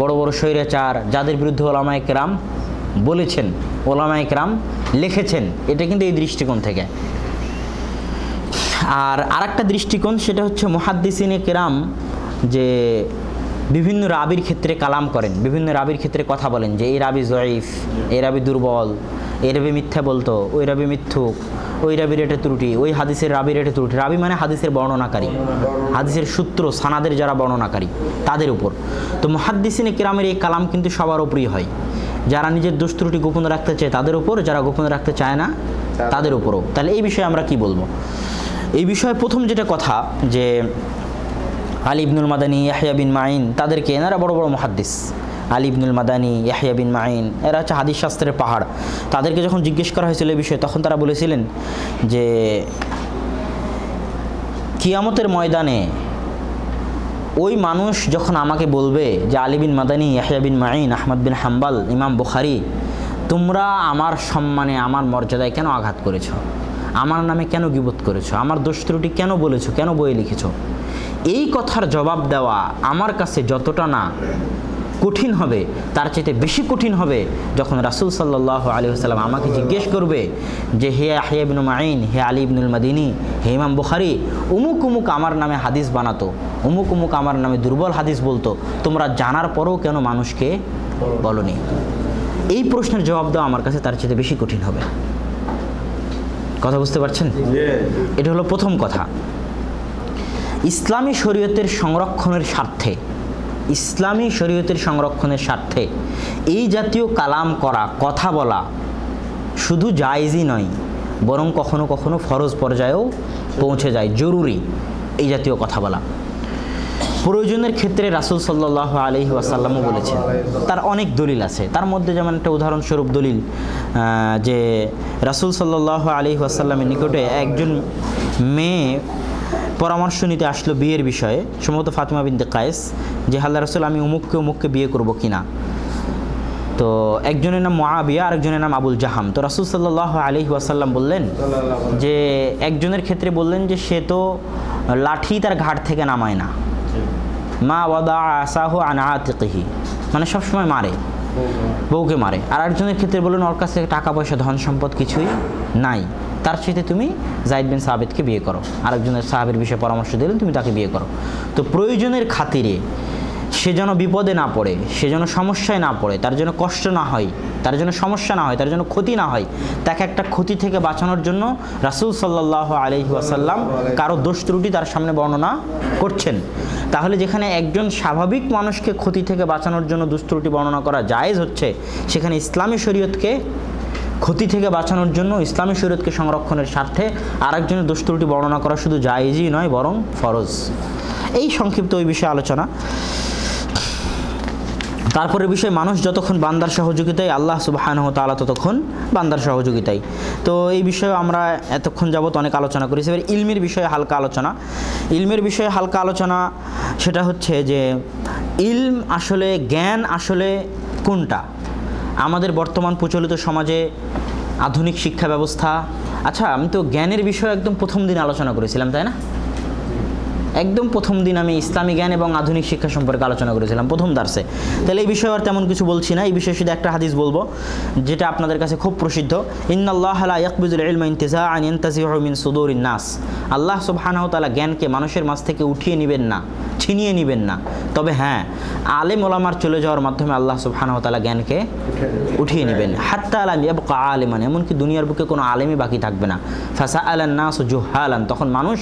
বড় বড় স্বৈরাচার, যাদের বিরুদ্ধে ওলামায় কেরাম বলেছেন ওলামায় কেরাম লিখেছেন, এটা কিন্তু এই দৃষ্টিকোণ থেকে। আর আরেকটা দৃষ্টিকোণ সেটা হচ্ছে মহাদ্দিসিনে কেরাম যে বিভিন্ন রাবির ক্ষেত্রে কালাম করেন, বিভিন্ন রাবির ক্ষেত্রে কথা বলেন যে, এই রাবি জয়ীফ, এই রাবি দুর্বল এই রাবি মিথ্যা বলতো, ওই রাবি মিথ্যুক, ওই রাবির এটা ত্রুটি, ওই হাদিসের রাবির এটা ত্রুটি। রাবি মানে হাদিসের বর্ণনাকারী, হাদিসের সূত্র, সানাদের যারা বর্ণনাকারী, তাদের উপর। তো মহাদ্দিসিনে কেরামের এই কালাম কিন্তু সবার উপরই হয়। যারা নিজের দোষ ত্রুটি গোপন রাখতে চায় তাদের উপর, যারা গোপন রাখতে চায় না, তাদের উপরও। তাহলে এই বিষয়ে আমরা কি বলব? এই বিষয়ে প্রথম যেটা কথা, যে Ali Ibnul Madani Yahya bin Main তাদেরকে, এনারা বড় বড় মহাদ্দিস। Ali Ibnul Madani Yahya bin Main এরা হচ্ছে হাদিস শাস্ত্রের পাহাড়। তাদেরকে যখন জিজ্ঞেস করা হয়েছিল এই বিষয়ে, তখন তারা বলেছিলেন যে, কিয়ামতের ময়দানে ওই মানুষ যখন আমাকে বলবে যে Ali bin Madani Yahya bin Main Ahmad bin Hanbal, ইমাম বুখারি, তোমরা আমার সম্মানে, আমার মর্যাদায় কেন আঘাত করেছ? আমার নামে কেন গিবত করেছ? আমার দোষ ত্রুটি কেন বলেছ? কেন বইয়ে লিখেছ? এই কথার জবাব দেওয়া আমার কাছে যতটা না কঠিন হবে তার চাইতে বেশি কঠিন হবে যখন রাসুল সাল্লাহ আলী সাল্লাম আমাকে জিজ্ঞেস করবে যে হে আহিয়া ইবনু মাইন হে আলী ইবনুল মাদিনী হে ইমাম বুখারি উমুক উমুক আমার নামে হাদিস বানাতো উমুক উমুক আমার নামে দুর্বল হাদিস বলতো তোমরা জানার পরেও কেন মানুষকে বলনি? এই প্রশ্নের জবাব দেওয়া আমার কাছে তার চেয়ে বেশি কঠিন হবে। কথা বুঝতে পারছেন? এটা হলো প্রথম কথা। ইসলামী শরীয়তের সংরক্ষণের স্বার্থে ইসলামী শরীয়তের সংরক্ষণের স্বার্থে। এই জাতীয় কালাম করা, কথা বলা শুধু জায়জই নয়, বরং কখনো কখনো ফরজ পর্যায়েও পৌঁছে যায়, জরুরি এই জাতীয় কথা বলা। প্রয়োজনের ক্ষেত্রে রাসুল সাল্লাহ আলহি ওয়াসাল্লামও বলেছেন, তার অনেক দলিল আছে। তার মধ্যে যেমন একটা উদাহরণস্বরূপ দলিল যে রাসুল সাল্লাহ আলহি ওয়াসাল্লামের নিকটে একজন মেয়ে পরামর্শ নিতে আসলো বিয়ের বিষয়ে, সম্ভবত ফাতিমা বিনতে কায়েস, যে, হাল্লা রাসুল, আমি উমুককে উমুককে বিয়ে করব কিনা? তো একজনের নাম মহাবিয়া আরেকজনের নাম আবুল জাহাম। তো রাসুল সাল্লাহ আলি ওয়াসাল্লাম বললেন যে, একজনের ক্ষেত্রে বললেন যে, সে তো লাঠি তার ঘাট থেকে নামায় না। মা ওয়াদা আসাহু আনাতিহি মানে সবসময় মারে, বউকে মারে। আর একজনের ক্ষেত্রে বললেন, ওর কাছে টাকা পয়সা ধন সম্পদ কিছুই নাই। তার সাথে তুমি জাইদ বিন সাহাবেদকে বিয়ে করো। আরেকজনের সাহাবের বিষয়ে পরামর্শ দিলেন, তুমি তাকে বিয়ে করো। তো প্রয়োজনের খাতিরে সে যেন বিপদে না পড়ে, সে যেন সমস্যায় না পড়ে, তার জন্য কষ্ট না হয়, তার জন্য সমস্যা না হয়, তার জন্য ক্ষতি না হয়, তাকে একটা ক্ষতি থেকে বাঁচানোর জন্য রাসুল সাল্লাহ আলহি ওয়াসাল্লাম কারও দোষ ত্রুটি তার সামনে বর্ণনা করছেন। তাহলে যেখানে একজন স্বাভাবিক মানুষকে ক্ষতি থেকে বাঁচানোর জন্য দুষ্ত্রুটি বর্ণনা করা জায়েজ হচ্ছে, সেখানে ইসলামী শরীয়তকে ক্ষতি থেকে বাঁচানোর জন্য ইসলামী শরীয়তকে সংরক্ষণের স্বার্থে আরেকজনের দুষ্ত্রুটি বর্ণনা করা শুধু জায়েজই নয়, বরং ফরজ। এই সংক্ষিপ্ত ওই বিষয়ে আলোচনা। তারপরে বিষয়, মানুষ যতক্ষণ বান্দার সহযোগিতায়, আল্লাহ সুবাহানহ তালা ততক্ষণ বান্দার সহযোগিতায়। তো এই বিষয়ে আমরা এতক্ষণ যাবত অনেক আলোচনা করেছি। এবার ইলমের বিষয়ে হালকা আলোচনা। ইলমের বিষয়ে হালকা আলোচনা, সেটা হচ্ছে যে, ইলম আসলে, জ্ঞান আসলে কোনটা? আমাদের বর্তমান প্রচলিত সমাজে আধুনিক শিক্ষা ব্যবস্থা আচ্ছা আমি তো জ্ঞানের বিষয়ে একদম প্রথম দিন আলোচনা করেছিলাম, তাই না? একদম প্রথম দিন আমি ইসলামী জ্ঞান এবং আধুনিক শিক্ষা সম্পর্কে আলোচনা করেছিলাম প্রথম দার্সে। তাহলে এই বিষয়ে আর তেমন কিছু বলছি না এই বিষয়ে শুধু একটা হাদিস বলব যেটা আপনাদের কাছে খুব প্রসিদ্ধ। নাস। আল্লাহ সুবহানাহু তাআলা জ্ঞানকে মানুষের মাঝ থেকে উঠিয়ে নেবেন না ছিনিয়ে নেবেন না। তবে হ্যাঁ আলেম ওলামার চলে যাওয়ার মাধ্যমে আল্লাহ সুবহানাহু তাআলা জ্ঞানকে উঠিয়ে নেবেন। হাত্তা আলাম ইয়াবকা আলিমান এমনকি দুনিয়ার বুকে কোনো আলেমই বাকি থাকবে না। ফাসা আলান নাস জুহালান তখন মানুষ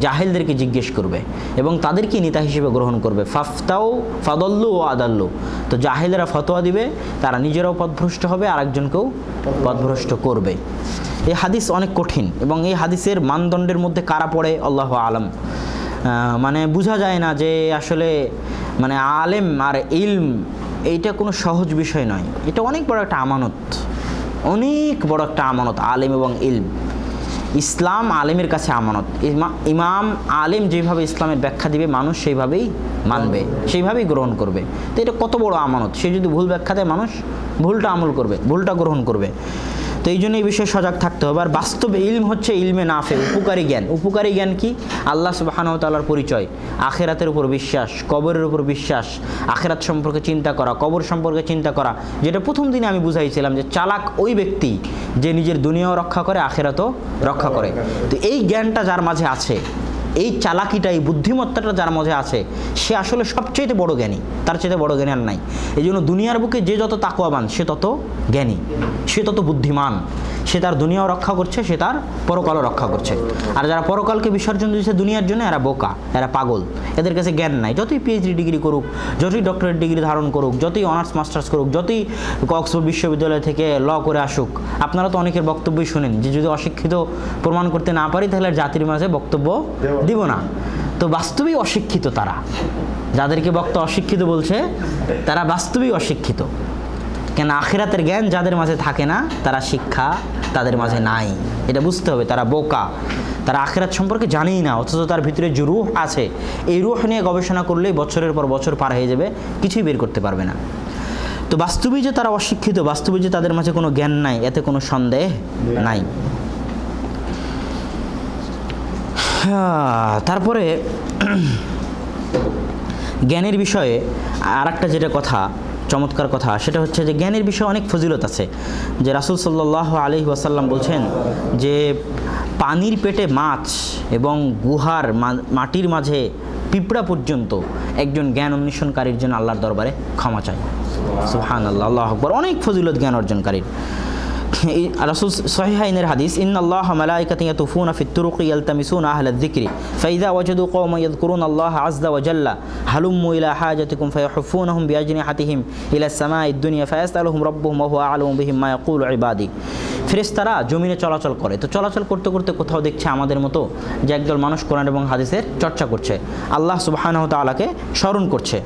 জাহেলদেরকে জিজ্ঞেস করবে এবং তাদেরকে নেতা হিসেবে গ্রহণ করবে। ফাফতাও ফাদল্লু ও আদাল্লু। তো জাহেলেরা ফতোয়া দিবে, তারা নিজেরাও পথভ্রষ্ট হবে আর একজনকেও পথভ্রষ্ট করবে। এই হাদিস অনেক কঠিন এবং এই হাদিসের মানদণ্ডের মধ্যে কারা পড়ে, আল্লাহ আলম। মানে বোঝা যায় না যে আসলে মানে আলেম আর ইলম এইটা কোনো সহজ বিষয় নয়। এটা অনেক বড় একটা আমানত, অনেক বড় একটা আমানত আলেম এবং ইলম। ইসলাম আলেমের কাছে আমানত। ইমা- ইমাম আলেম যেভাবে ইসলামের ব্যাখ্যা দিবে, মানুষ সেইভাবেই মানবে, সেইভাবেই গ্রহণ করবে। তো এটা কত বড় আমানত? সে যদি ভুল ব্যাখ্যা দেয়, মানুষ ভুলটা আমল করবে, ভুলটা গ্রহণ করবে। তো এই জন্য এই বিষয়ে সজাগ থাকতে হবে। আর বাস্তবে ইলম হচ্ছে ইলমে নাফে উপকারী জ্ঞান। উপকারী জ্ঞান কি? আল্লাহ সুবাহানতালার পরিচয়। আখেরাতের উপর বিশ্বাস, কবরের উপর বিশ্বাস, আখেরাত সম্পর্কে চিন্তা করা, কবর সম্পর্কে চিন্তা করা। যেটা প্রথম দিনে আমি বুঝাইছিলাম যে চালাক ওই ব্যক্তি যে নিজের দুনিয়াও রক্ষা করে, আখেরাতও রক্ষা করে। তো এই জ্ঞানটা যার মাঝে আছে এই চালাকিটা এই বুদ্ধিমত্তাটা যার মধ্যে আছে, সে আসলে সবচেয়ে বড় জ্ঞানী। তার চেয়ে বড় জ্ঞানী আর নাই। এই জন্য দুনিয়ার বুকে যে যত তাকুয়াবান, সে তত জ্ঞানী। সে তত বুদ্ধিমান। সে তার দুনিয়াও রক্ষা করছে, সে তার পরকালও রক্ষা করছে। আর যারা পরকালকে বিসর্জন দিচ্ছে দুনিয়ার জন্য, এরা বোকা, এরা পাগল। এদের কাছে জ্ঞান নাই। যতই পিএইচডি ডিগ্রি করুক, যতই ডক্টরেট ডিগ্রি ধারণ করুক, যতই অনার্স মাস্টার্স করুক, যতই কক্সফোর্ড বিশ্ববিদ্যালয় থেকে ল করে আসুক, আপনারা তো অনেকের বক্তব্যই শুনেন। যে যদি অশিক্ষিত প্রমাণ করতে না পারি, তাহলে জাতির মাঝে বক্তব্য দিব না। তো বাস্তবেই অশিক্ষিত তারা। যাদেরকে বক্তা অশিক্ষিত বলছে, তারা বাস্তবেই অশিক্ষিত। কেন আখেরাতের জ্ঞান যাদের মাঝে থাকে না, তারা শিক্ষা তাদের মাঝে নাই। এটা বুঝতে হবে, তারা বোকা। তারা আখেরাত সম্পর্কে জানেই না, অথচ তার ভিতরে যে রুহ আছে, এই রুহ নিয়ে গবেষণা করলেই বছরের পর বছর পার হয়ে যাবে, কিছুই বের করতে পারবে না। তো বাস্তবিক যে তারা অশিক্ষিত বাস্তবিক যে তাদের মাঝে কোনো জ্ঞান নাই, এতে কোনো সন্দেহ নাই। হ্যাঁ, তারপরে জ্ঞানের বিষয়ে আর একটা যেটা কথা চমৎকার কথা সেটা হচ্ছে যে জ্ঞানের বিষয়ে অনেক ফজিলত আছে। যে রাসুল সাল্লাহ আলি ওয়াসাল্লাম বলছেন যে পানির পেটে মাছ এবং গুহার মাটির মাঝে পিঁপড়া পর্যন্ত একজন জ্ঞান অন্বেষণকারীর জন্য আল্লাহর দরবারে ক্ষমা চায়। সুহান আল্লাহ আল্লাহ আকবর অনেক ফজিলত জ্ঞান অর্জনকারীর। الرسول صحيحين الحديث إن الله ملائكة يطوفون في الطرق يلتمسون أهل الذكر فإذا وجدوا قوما يذكرون الله عز وجل هلموا إلى حاجتكم فيحفونهم بأجنحتهم إلى السماء الدنيا فيسألهم ربهم وهو أعلم بهم ما يقول عبادي. ফেরেশতারা জমিনে চলাচল করে। তো চলাচল করতে করতে কোথাও দেখছে আমাদের মতো যে একদল মানুষ কোরআন এবং হাদিসের চর্চা করছে। আল্লাহ সুবহানাহু ওয়া তাআলাকে স্মরণ করছে।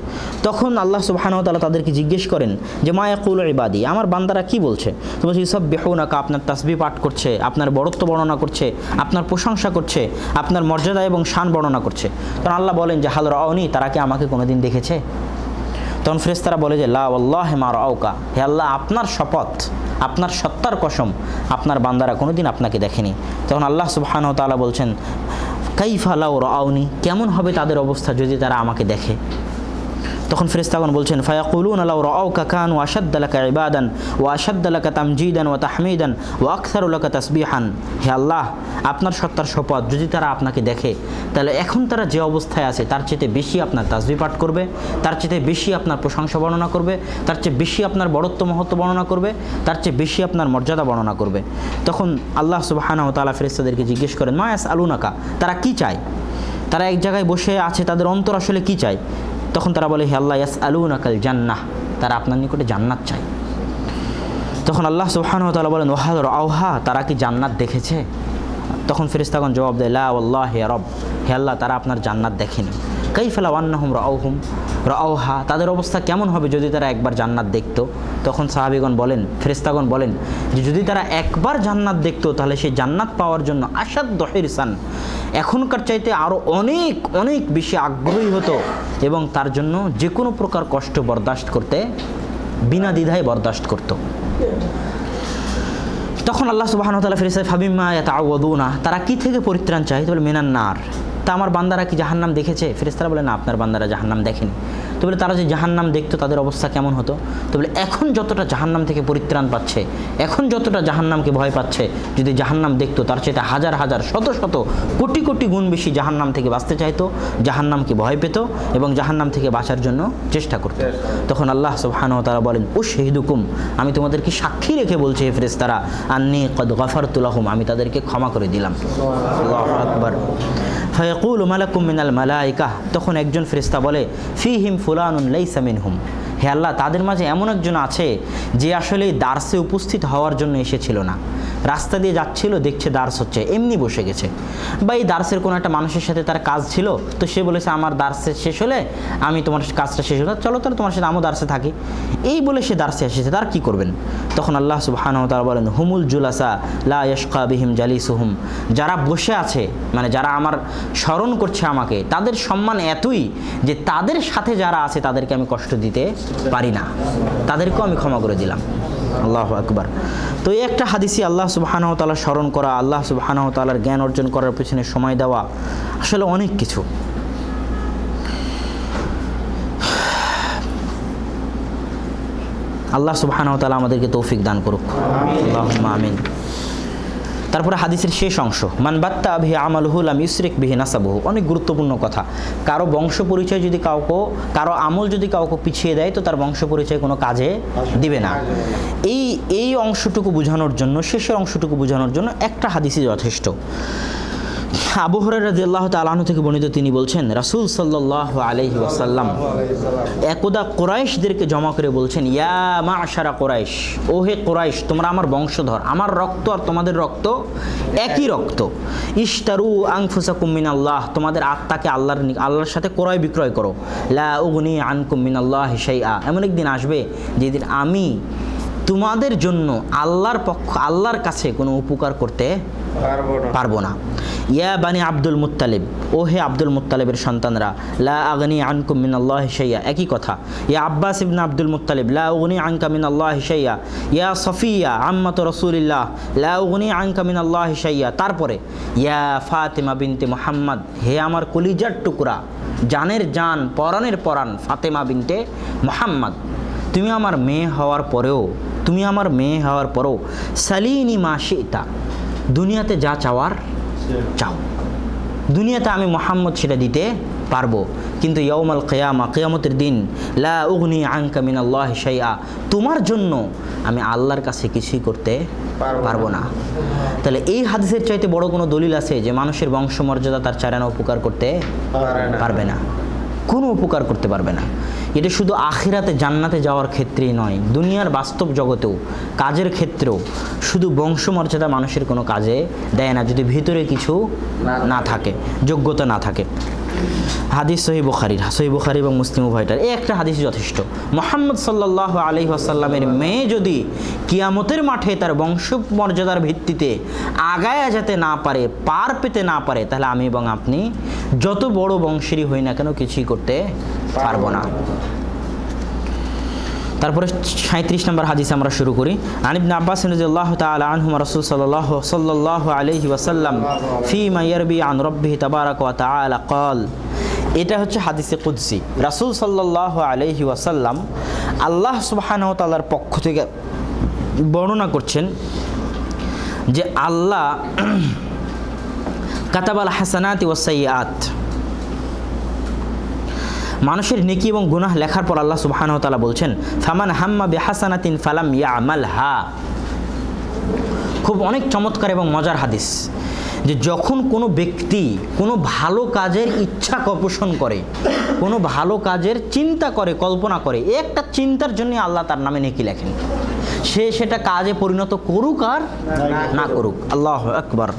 তখন আল্লাহ সুবহানাহু তাআলা তাদেরকে জিজ্ঞেস করেন, যে মা ইয়াকুলু ইবাদি আমার বান্দারা কি বলছে? তো বলছি সব বেহুনাকা আপনার তাসবি পাঠ করছে, আপনার বড়ত্ব বর্ণনা করছে, আপনার প্রশংসা করছে, আপনার মর্যাদা এবং শান বর্ণনা করছে। তখন আল্লাহ বলেন যে, হাল রাওনি তারা কি আমাকে কোনোদিন দেখেছে? তখন ফ্রেস্তারা বলে যে, লা আল্লাহ মার আউকা হে আল্লাহ, আপনার শপথ, আপনার সত্তার কসম আপনার বান্দারা কোনো দিন আপনাকে দেখেনি। তখন আল্লাহ সুবহানাহু তাআলা বলছেন, কাইফা লাউ রাওনি কেমন হবে তাদের অবস্থা যদি তারা আমাকে দেখে? তখন ফেরেস্তাগণ বলছেন, ফায়াকুলুন আলাউ রাউকা কান ওয়া আশাদ্দালাকা ইবাদান ওয়া আশাদ্দালাকা তামজিদান তাহমিদান ওয়া আকসারুলাকা তাসবিহান। হে আল্লাহ, আপনার সত্তার শপথ যদি তারা আপনাকে দেখে, তাহলে এখন তারা যে অবস্থায় আছে, তার চেয়ে বেশি আপনার তাসবি পাঠ করবে, তার চেয়ে বেশি আপনার প্রশংসা বর্ণনা করবে, তার চেয়ে বেশি আপনার বড়ত্ব মহত্ব বর্ণনা করবে, তার চেয়ে বেশি আপনার মর্যাদা বর্ণনা করবে। তখন আল্লাহ সুবাহানা ও তালা ফেরেস্তাদেরকে জিজ্ঞেস করেন মায়াস আলুনাকা তারা কি চায়? তারা এক জায়গায় বসে আছে, তাদের অন্তর আসলে কি চায়? তখন তারা বলে, হে আল্লাহ ইয়াস আলুন আকাল জান্নাহ। তারা আপনার নিকটে জান্নাত চায়। তখন আল্লাহ সুবহান তালা বলেন ওহাদ আহা তারা কি জান্নাত দেখেছে? তখন ফেরিস্তাগণ জবাব দেয়, লা আল্লাহ হে রব। হে আল্লাহ, তারা আপনার জান্নাত দেখেনি। কাই ফেলা ওয়ান্নাহুম রাউহুম রাউহা তাদের অবস্থা কেমন হবে যদি তারা একবার জান্নাত দেখতো? তখন সাহাবিগণ বলেন ফেরিস্তাগণ বলেন যে যদি তারা একবার জান্নাত দেখতো, তাহলে সেই জান্নাত পাওয়ার জন্য আসাদ দহিরসান এখনকার চাইতে আরও অনেক অনেক বেশি আগ্রহী হতো এবং তার জন্য যে কোনো প্রকার কষ্ট বরদাস্ত করতে, বিনা দ্বিধায় বরদাস্ত করতো। তখন আল্লাহ সুবাহান তালা ফেরেছে ফাবিমা তাওয়াদুনা তারা কি থেকে পরিত্রাণ চায়? তাহলে বলে, মেনান নার। তা আমার বান্দারা কি জাহান্নাম দেখেছে? ফেরেস্তারা বলে, না, আপনার বান্দারা জাহান্নাম দেখেনি। তো বলে, তারা যে জাহান্নাম দেখতো, তাদের অবস্থা কেমন হতো? তো বলে, এখন যতটা জাহান্নাম থেকে পরিত্রাণ পাচ্ছে, এখন যতটা জাহান্নামকে ভয় পাচ্ছে, যদি জাহান্নাম দেখতো, তার চেয়ে হাজার হাজার, শত শত, কোটি কোটি গুণ বেশি জাহান্নাম থেকে বাঁচতে চাইতো, জাহান্নামকে ভয় পেত এবং জাহান্নাম থেকে বাঁচার জন্য চেষ্টা করতো। তখন আল্লাহ সুবহান তারা বলেন ও শহীদুকুম আমি তোমাদেরকে সাক্ষী রেখে বলছি হে ফেরেস্তারা আন্নি কদ গফারতুলাহুম আমি তাদেরকে ক্ষমা করে দিলাম। আকবার। ফায়াকুল মালাকুম মিনাল মালাইকা তখন একজন ফেরেস্তা বলে ফিহিম ফুলানুন লাইসা মিনহুম হে আল্লাহ, তাদের মাঝে এমন একজন আছে যে আসলে দার্সে উপস্থিত হওয়ার জন্য এসেছিল না। রাস্তা দিয়ে যাচ্ছিল, দেখছে দার্স হচ্ছে, এমনি বসে গেছে। বা এই দার্সের কোনো একটা মানুষের সাথে তার কাজ ছিল, তো সে বলেছে, আমার দার্সে শেষ হলে আমি তোমার কাজটা শেষ হলে, চলো তাহলে তোমার সাথে আমিও দার্সে থাকি। এই বলে সে দার্সে এসেছে, তার কি করবেন? তখন আল্লাহ সুবহানাহু তাআলা বলেন, হুমুল জুলাসা লা ইয়াশকা বিহিম জালিসুহুম। যারা বসে আছে মানে যারা আমার স্মরণ করছে আমাকে, তাদের সম্মান এতই যে তাদের সাথে যারা আছে, তাদেরকে আমি কষ্ট দিতে পারি না। তাদেরকেও আমি ক্ষমা করে দিলাম। আল্লাহ আকবার। তো এই একটা হাদিসি আল্লাহ সুবাহানাহ তালা স্মরণ করা, আল্লাহ সুবাহানাহ তালার জ্ঞান অর্জন করার পিছনে সময় দেওয়া আসলে অনেক কিছু। আল্লাহ সুবহানাহু তালা আমাদেরকে তৌফিক দান করুক। আল্লাহুম্মা আমিন। তারপরে হাদিসের শেষ অংশ মানবাত্তা বাত্তা আমল হুল আমি ইসরিক বিহি নাসাবহু। অনেক গুরুত্বপূর্ণ কথা। কারও বংশ পরিচয় যদি কাউকে, কারও আমল যদি কাউকে পিছিয়ে দেয়, তো তার বংশ পরিচয় কোনো কাজে দিবে না। এই এই অংশটুকু বোঝানোর জন্য, শেষের অংশটুকু বোঝানোর জন্য একটা হাদিসই যথেষ্ট। আবু হরাই রাদিয়াল্লাহু তাআলা আনহু থেকে বর্ণিত তিনি বলছেন রাসূল সাল্লাল্লাহু আলাইহি ওয়াসাল্লাম একদা কোরাইশদেরকে জমা করে বলছেন ইয়া মা আশারা কোরাইশ ও হে কোরাইশ তোমরা আমার বংশধর আমার রক্ত আর তোমাদের রক্ত একই রক্ত। ইশতারু আংফুসাকুম মিন আল্লাহ তোমাদের আত্মাকে আল্লাহর আল্লাহর সাথে ক্রয় বিক্রয় করো। লা উগনি আনকুম মিন আল্লাহ শাইআ। এমন একদিন আসবে যেদিন আমি তোমাদের জন্য আল্লাহর পক্ষ আল্লাহর কাছে কোনো উপকার করতে পারব না। ইয়া বানি আব্দুল মুতালিব ও হে আব্দুল মুত্তালিবের সন্তানরা, লা আগনি আনকুম মিন আল্লাহ শাইয়া, একই কথা। ইয়া আব্বাস ইবনে আব্দুল মুত্তালিব, লা উগনি আনকা মিন আল্লাহ শাইয়া। ইয়া সফিয়া, আম্মাত রসুলিল্লাহ, লা উগনি আনকা মিন আল্লাহ শাইয়া। তারপরে, ইয়া ফাতেমা বিনতে মোহাম্মদ, হে আমার কলিজার টুকরা, জানের জান পরাণের পরাণ ফাতেমা বিনতে মোহাম্মদ, তুমি আমার মেয়ে হওয়ার পরেও, তুমি আমার মেয়ে হওয়ার পরেও, সালিনি মা শিতা, দুনিয়াতে যা চাওয়ার চাও। দুনিয়াতে আমি মোহাম্মদ সেটা দিতে পারব কিন্তু ইয়মাল কেয়ামা কেয়ামতের দিন লা উগনি আঙ্কা মিন আল্লাহ শাইয়া তোমার জন্য আমি আল্লাহর কাছে কিছুই করতে পারব না। তাহলে এই হাদিসের চাইতে বড় কোনো দলিল আছে যে মানুষের বংশমর্যাদা তার চারানা উপকার করতে পারবে না? কোনো উপকার করতে পারবে না। এটা শুধু আখিরাতে জান্নাতে যাওয়ার ক্ষেত্রেই নয় দুনিয়ার বাস্তব জগতেও কাজের ক্ষেত্রেও শুধু বংশমর্যাদা মানুষের কোনো কাজে দেয় না যদি ভিতরে কিছু না থাকে যোগ্যতা না থাকে। হাদিস সহি বুখারির সহি বুখারি এবং মুসলিম উভয়টার এই একটা হাদিস যথেষ্ট। মোহাম্মদ সাল্লাহ আলি আসাল্লামের মেয়ে যদি কিয়ামতের মাঠে তার বংশ মর্যাদার ভিত্তিতে আগায়া যেতে না পারে, পার পেতে না পারে, তাহলে আমি এবং আপনি যত বড় বংশেরই হই না কেন কিছুই করতে পারব না। তারপরে সাঁত্রিশ নম্বর হাদিস আমরা শুরু করি। আনিবনা আব্বাস নজিল্লাহ তাল আনহু রসুল সাল্লাহ সাল্লাহ আলহি ওয়াসাল্লাম ফি মাইয়ারবি আন রব্বি তাবারাক তালা কল। এটা হচ্ছে হাদিসে কুদ্সি। রাসুল সাল্লাহ আলহি ওয়াসাল্লাম আল্লাহ সুবাহানাহ তাল্লার পক্ষ থেকে বর্ণনা করছেন যে আল্লাহ কাতাবাল হাসানাতি ওয়াসাইয়াত মানুষের নেকি এবং গুনাহ লেখার পর আল্লাহ তাআলা বলছেন ফামান হাম্মা বিহাসানাতিন ফালাম ইয়ামাল হা খুব অনেক চমৎকার এবং মজার হাদিস যে যখন কোনো ব্যক্তি কোনো ভালো কাজের ইচ্ছা কপোষণ করে কোনো ভালো কাজের চিন্তা করে কল্পনা করে একটা চিন্তার জন্য আল্লাহ তার নামে নেকি লেখেন। সে সেটা কাজে পরিণত করুক আর না করুক। আল্লাহ আকবার।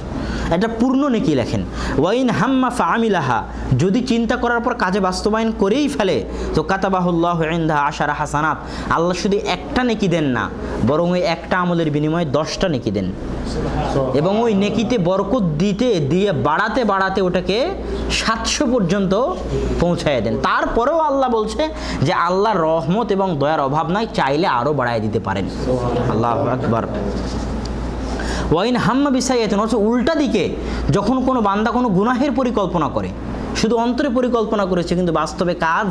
এটা পূর্ণ নেকি লেখেন। ওয়াইন হাম্মা ফামিলাহা যদি চিন্তা করার পর কাজে বাস্তবায়ন করেই ফেলে, তো কাতাবাহুল্লাহ ইন্দা আশারা হাসানাত, আল্লাহ শুধু একটা নেকি দেন না, বরং ওই একটা আমলের বিনিময়ে দশটা নেকি দেন। এবং ওই নেকিতে বরকত দিতে, দিয়ে বাড়াতে বাড়াতে ওটাকে সাতশো পর্যন্ত পৌঁছায় দেন। তারপরেও আল্লাহ বলছে যে আল্লাহর রহমত এবং দয়ার অভাব নাই, চাইলে আরও বাড়ায় দিতে পারেন। আল্লাহ আকবার। ওয়াইন হাম্মা বিসাইয়াতেন অথচ উল্টা দিকে যখন কোনো বান্দা কোনো গুনাহের পরিকল্পনা করে শুধু অন্তরে পরিকল্পনা করেছে কিন্তু বাস্তবে কাজ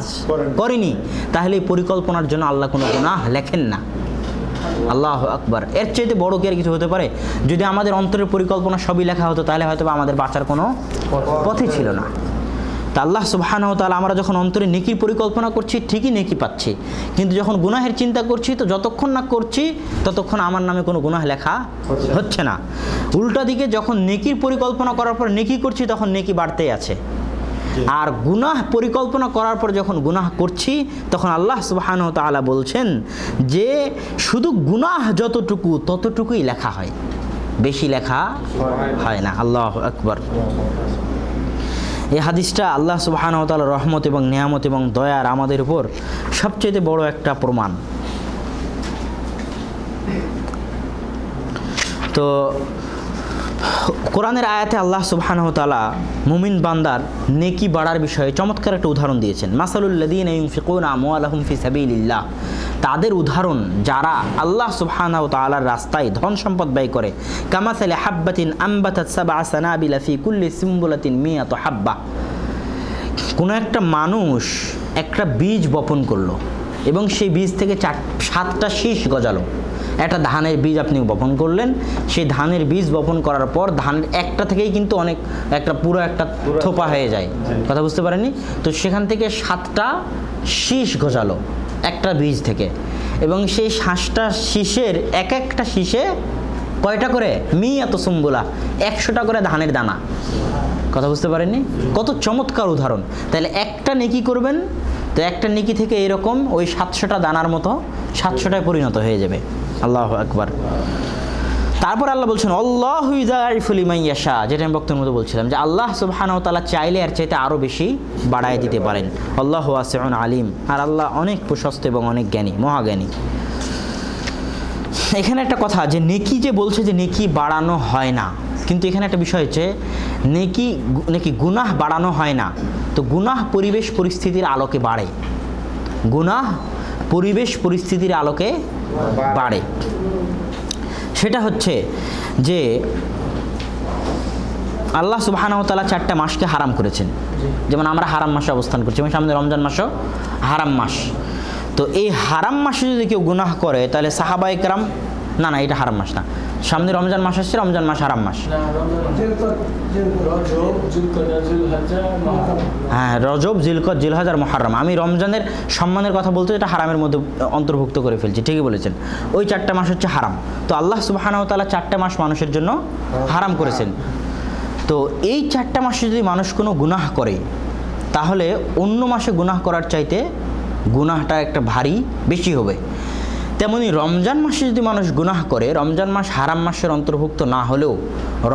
করেনি। তাহলে এই পরিকল্পনার জন্য আল্লাহ কোনো গুনাহ লেখেন না। আল্লাহ আকবার। এর চাইতে বড় কি আর কিছু হতে পারে? যদি আমাদের অন্তরের পরিকল্পনা সবই লেখা হতো তাহলে হয়তো আমাদের বাঁচার কোনো পথই ছিল না। তা আল্লাহ সুবহানাহু তাআলা আমরা যখন অন্তরে নেকির পরিকল্পনা করছি ঠিকই নেকি পাচ্ছি। কিন্তু যখন গুনাহের চিন্তা করছি তো যতক্ষণ না করছি ততক্ষণ আমার নামে কোনো গুনাহ লেখা হচ্ছে না। উল্টা দিকে যখন নেকির পরিকল্পনা করার পর নেকি করছি তখন নেকি বাড়তেই আছে। আর গুনাহ পরিকল্পনা করার পর যখন গুনাহ করছি তখন আল্লাহ সুবহানাহু তাআলা বলছেন যে শুধু গুনাহ যতটুকু ততটুকুই লেখা হয়। বেশি লেখা হয় না। আল্লাহ আকবার। এই হাদিসটা আল্লাহ সুবাহানতাল রহমত এবং নিয়ামত এবং দয়ার আমাদের উপর সবচেয়ে বড় একটা প্রমাণ। তো কোরআনের আয়াতে আল্লাহ সুবহানাহু তাআলা মুমিন বান্দার নেকি বাড়ার বিষয়ে চমৎকার একটা উদাহরণ দিয়েছেন। মাসালুল্লাদিন ইউনফিকুনা আমওয়ালাহুম ফি সাবিলিল্লাহ। তাদের উদাহরণ, যারা আল্লাহ সুবহানাহু তাআলার রাস্তায় ধন সম্পদ ব্যয় করে, কামাসালি হাব্বাতিন আম্বাতাত সাবআ সানাবিলা ফি কুল্লি সিম্বুলাতিন মিয়াতু হাব্বা। কোনো একটা মানুষ একটা বীজ বপন করল এবং সেই বীজ থেকে চার, সাতটা শীষ গজালো। একটা ধানের বীজ আপনি বপন করলেন, সেই ধানের বীজ বপন করার পর ধানের একটা থেকেই কিন্তু অনেক, একটা পুরো একটা থোপা হয়ে যায়। কথা বুঝতে পারেননি? তো সেখান থেকে সাতটা শীষ ঘোষালো, একটা বীজ থেকে। এবং সেই শ্বাসটা শীষের এক একটা শীষে কয়টা করে? মি এত সুম্বুলা, একশোটা করে ধানের দানা। কথা বুঝতে পারেননি? কত চমৎকার উদাহরণ। তাহলে একটা নেকি করবেন তো একটা নিকি থেকে এরকম ওই সাতশোটা দানার মতো সাতশোটায় পরিণত হয়ে যাবে। আল্লাহ আকবার। তারপর আল্লাহ বলছেন ইমাইয়াশা যেটা আমি বক্তব্যের মতো বলছিলাম, যে আল্লাহ সুবহানাহু ওয়া তাআলা চাইলে আর চাইতে আরও বেশি বাড়ায় দিতে পারেন। আল্লাহ ওয়াসিউন আলিম। আর আল্লাহ অনেক প্রশস্ত এবং অনেক জ্ঞানী, মহাজ্ঞানী। এখানে একটা কথা, যে নেকি যে বলছে যে নেকি বাড়ানো হয় না। কিন্তু এখানে একটা বিষয় হচ্ছে, নেকি নাকি গুনাহ বাড়ানো হয় না। তো গুনাহ পরিবেশ পরিস্থিতির আলোকে বাড়ে। গুনাহ পরিবেশ পরিস্থিতির আলোকে বাড়ে। সেটা হচ্ছে যে, আল্লাহ সুবাহানাও তালা চারটা মাসকে হারাম করেছেন। যেমন আমরা হারাম মাসে অবস্থান করছি এবং সামনে রমজান মাসও হারাম মাস। তো এই হারাম মাসে যদি কেউ গুনাহ করে, তাহলে সাহাবা একরাম না না এটা হারাম মাস না। সামনে রমজান মাস আসছে রমজান মাস হারাম মাস। হ্যাঁ রজব জিলকত জিলহাজ আর মহারাম। আমি রমজানের সম্মানের কথা বলতে এটা হারামের মধ্যে অন্তর্ভুক্ত করে ফেলছি ঠিকই বলেছেন। ওই চারটা মাস হচ্ছে হারাম। তো আল্লাহ সুবাহানাও তালা চারটা মাস মানুষের জন্য হারাম করেছেন। তো এই চারটা মাসে যদি মানুষ কোনো গুনাহ করে তাহলে অন্য মাসে গুনাহ করার চাইতে গুনাহটা একটা ভারী বেশি হবে। তেমনি রমজান মাসে যদি মানুষ গুনাহ করে, রমজান মাস হারাম মাসের অন্তর্ভুক্ত না হলেও,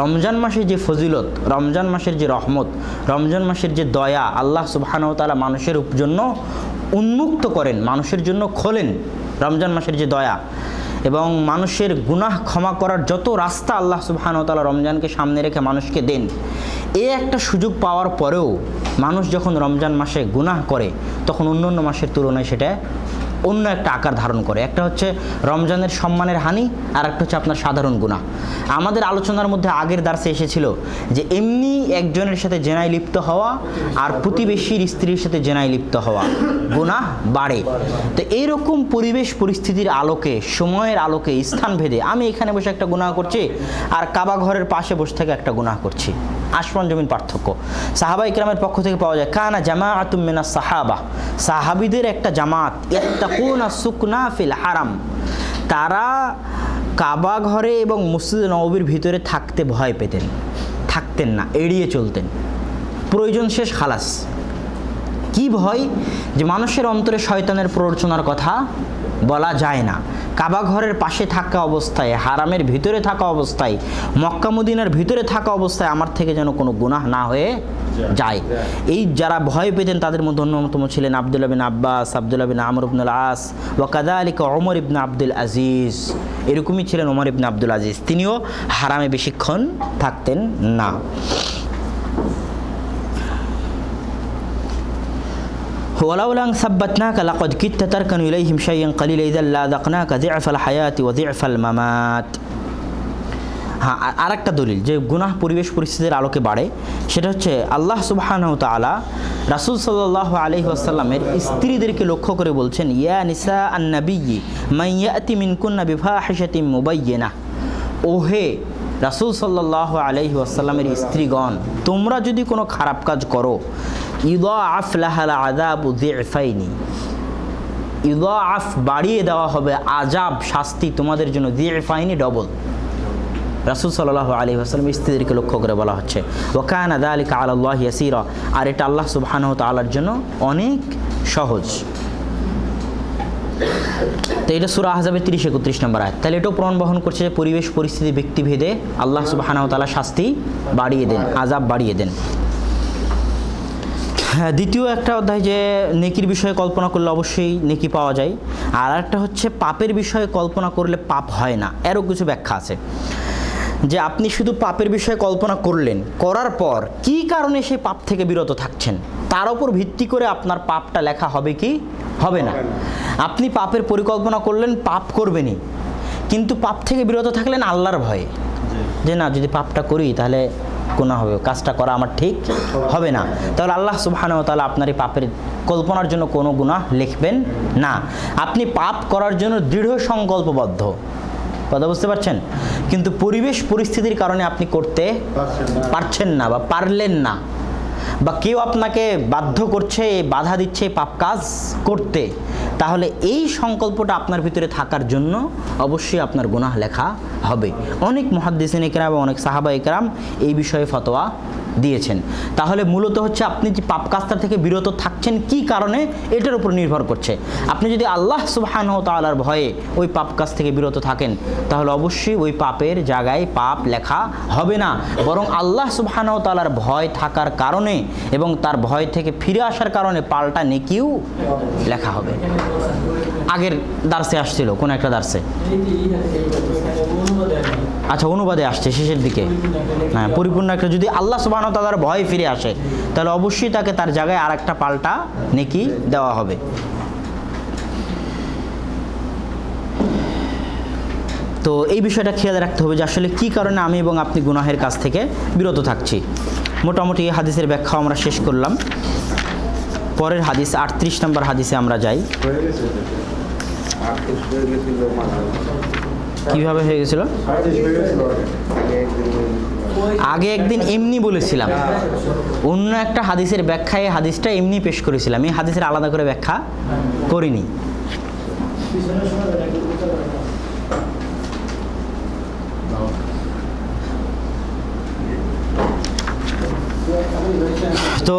রমজান মাসের যে ফজিলত, রমজান মাসের যে রহমত, রমজান মাসের যে দয়া আল্লাহ সুবাহানও তালা মানুষের জন্য উন্মুক্ত করেন, মানুষের জন্য খোলেন রমজান মাসের যে দয়া। এবং মানুষের গুনাহ ক্ষমা করার যত রাস্তা আল্লাহ তাআলা রমজানকে সামনে রেখে মানুষকে দেন, এ একটা সুযোগ পাওয়ার পরেও মানুষ যখন রমজান মাসে গুনাহ করে, তখন অন্য অন্য মাসের তুলনায় সেটা অন্য একটা আকার ধারণ করে। একটা হচ্ছে রমজানের সম্মানের হানি আর একটা হচ্ছে আপনার সাধারণ গুনাহ। আমাদের আলোচনার মধ্যে আগের দার্সে এসেছিল যে এমনি একজনের সাথে জেনায় লিপ্ত হওয়া আর প্রতিবেশীর স্ত্রীর সাথে জেনায় লিপ্ত হওয়া, গুনাহ বাড়ে। তো এইরকম পরিবেশ পরিস্থিতির আলোকে, সময়ের আলোকে, স্থান ভেদে আমি এখানে বসে একটা গুনাহ করছি আর কাবা ঘরের পাশে বসে থেকে একটা গুনাহ করছি। আসমান জমিন পার্থক্য। সাহাবা ইকরামের পক্ষ থেকে পাওয়া যায়, কানা জামা আতুমিনা সাহাবা। সাহাবিদের একটা জামাত ইয়াত্তাকুনা ফিল হারাম। তারা কাবা ঘরে এবং মসজিদ নবীর ভিতরে থাকতে ভয় পেতেন, থাকতেন না, এড়িয়ে চলতেন। প্রয়োজন শেষ খালাস। কি ভয়? যে মানুষের অন্তরে শয়তানের প্ররোচনার কথা বলা যায় না। কাবা ঘরের পাশে থাকা অবস্থায়, হারামের ভিতরে থাকা অবস্থায়, মক্কা মদিনার ভিতরে থাকা অবস্থায় আমার থেকে যেন কোনো গুনাহ না হয়ে যায়। এই যারা ভয় পেতেন তাদের মধ্যে অন্যতম ছিলেন আবদুল্লাহ বিন আব্বাস, আবদুল্লাহ বিন আমর ইবনুল আস ওয়াকাদা আলিকা ওমর ইবনা আব্দুল আজিজ। এরকমই ছিলেন ওমর ইবনা আব্দুল আজিজ। তিনিও হারামে বেশিক্ষণ থাকতেন না। ওয়ালাউলাং সাব্বাতনাকা লাকদ কিত্তা তারকানু ইলাইহিম শাইয়ান কালিল ইদাল লাযাকনাকা যিআফাল হায়াতি ওয়া যিআফাল মামাত হ্যাঁ আর একটা দলিল, যে গুনাহ পরিবেশ পরিস্থিতির আলোকে বাড়ে, সেটা হচ্ছে আল্লাহ সুবাহানহ তালা রাসুল সাল্লাহ আলহি আসাল্লামের স্ত্রীদেরকে লক্ষ্য করে বলছেন, ইয়া নিসা আন্নাবি মাইয়াতি মিনকুন্না বিভা হাসাতি মোবাইয়েনা ওহে রাসুল সাল্লাহ আলহি আসাল্লামের স্ত্রীগণ, তোমরা যদি কোনো খারাপ কাজ করো ইদা আফলাহাল আদাব ইদা আফ বাড়িয়ে দেওয়া হবে আজাব শাস্তি তোমাদের জন্য দিফাইনি ডবল রাসুল সাল্লাহ আলী আসলাম স্ত্রীদেরকে লক্ষ্য করে বলা হচ্ছে ওকান আদা আলী আল্লাহ ইয়াসিরা। আর এটা আল্লাহ সুবহানাহ তালার জন্য অনেক সহজ। তো এটা সুরা আহজাবের তিরিশ একত্রিশ নম্বর আয় তাহলে এটাও প্রমাণ বহন করছে যে পরিবেশ, পরিস্থিতি, ব্যক্তিভেদে আল্লাহ সুবাহানাহ তালা শাস্তি বাড়িয়ে দেন আজাব বাড়িয়ে দেন। হ্যাঁ দ্বিতীয় একটা অধ্যায় যে নেকির বিষয়ে কল্পনা করলে অবশ্যই নেকি পাওয়া যায়। আর একটা হচ্ছে পাপের বিষয়ে কল্পনা করলে পাপ হয় না। এরও কিছু ব্যাখ্যা আছে। যে আপনি শুধু পাপের বিষয়ে কল্পনা করলেন, করার পর কি কারণে সেই পাপ থেকে বিরত থাকছেন? তার উপর ভিত্তি করে আপনার পাপটা লেখা হবে কি? হবে না। আপনি পাপের পরিকল্পনা করলেন পাপ করবেনই। কিন্তু পাপ থেকে বিরত থাকলেন আল্লাহর ভয়ে। যে না যদি পাপটা করি তাহলে গুণা হবে কাজটা করা আমার ঠিক হবে না। তাহলে আল্লাহ সুবহানাহু তাহলে আপনার এই পাপের কল্পনার জন্য কোনো গুণা লিখবেন না। আপনি পাপ করার জন্য দৃঢ় সংকল্পবদ্ধ। কথা বুঝতে পারছেন? কিন্তু পরিবেশ পরিস্থিতির কারণে আপনি করতে পারছেন না বা পারলেন না। বা কেউ আপনাকে বাধ্য করছে, বাধা দিচ্ছে পাপ কাজ করতে, তাহলে এই সংকল্পটা আপনার ভিতরে থাকার জন্য অবশ্যই আপনার গুনাহ লেখা হবে। অনেক মহাদ্দিসিন একরাম এবং অনেক সাহাবা একরাম এই বিষয়ে ফতোয়া দিয়েছেন। তাহলে মূলত হচ্ছে আপনি যে পাপ কাজটা থেকে বিরত থাকছেন কি কারণে? এটার উপর নির্ভর করছে। আপনি যদি আল্লাহ সুবহান তালার ভয়ে ওই পাপ কাজ থেকে বিরত থাকেন, তাহলে অবশ্যই ওই পাপের জায়গায় পাপ লেখা হবে না। বরং আল্লাহ সুবহান তালার ভয় থাকার কারণে এবং তার ভয় থেকে ফিরে আসার কারণে পাল্টা নেকিও লেখা হবে। আগের দার্সে আসছিল, কোন একটা দার্সে? আচ্ছা অনুবাদে আসছে, শেষের দিকে। হ্যাঁ পরিপূর্ণ একটা, যদি আল্লাহ সুবাহ তাদের ভয় ফিরে আসে, তাহলে অবশ্যই তাকে তার জায়গায় আর একটা পাল্টা নেকি দেওয়া হবে। তো এই বিষয়টা খেয়াল রাখতে হবে যে আসলে কি কারণে আমি এবং আপনি গুনাহের কাছ থেকে বিরত থাকছি। মোটামুটি হাদিসের ব্যাখ্যা আমরা শেষ করলাম। পরের হাদিস, আটত্রিশ নম্বর হাদিসে আমরা যাই। কীভাবে হয়ে গেছিল? আগে একদিন এমনি বলেছিলাম। অন্য একটা হাদিসের ব্যাখ্যা এই হাদিসটা এমনি পেশ করেছিলাম। এই হাদিসের আলাদা করে ব্যাখ্যা করিনি। তো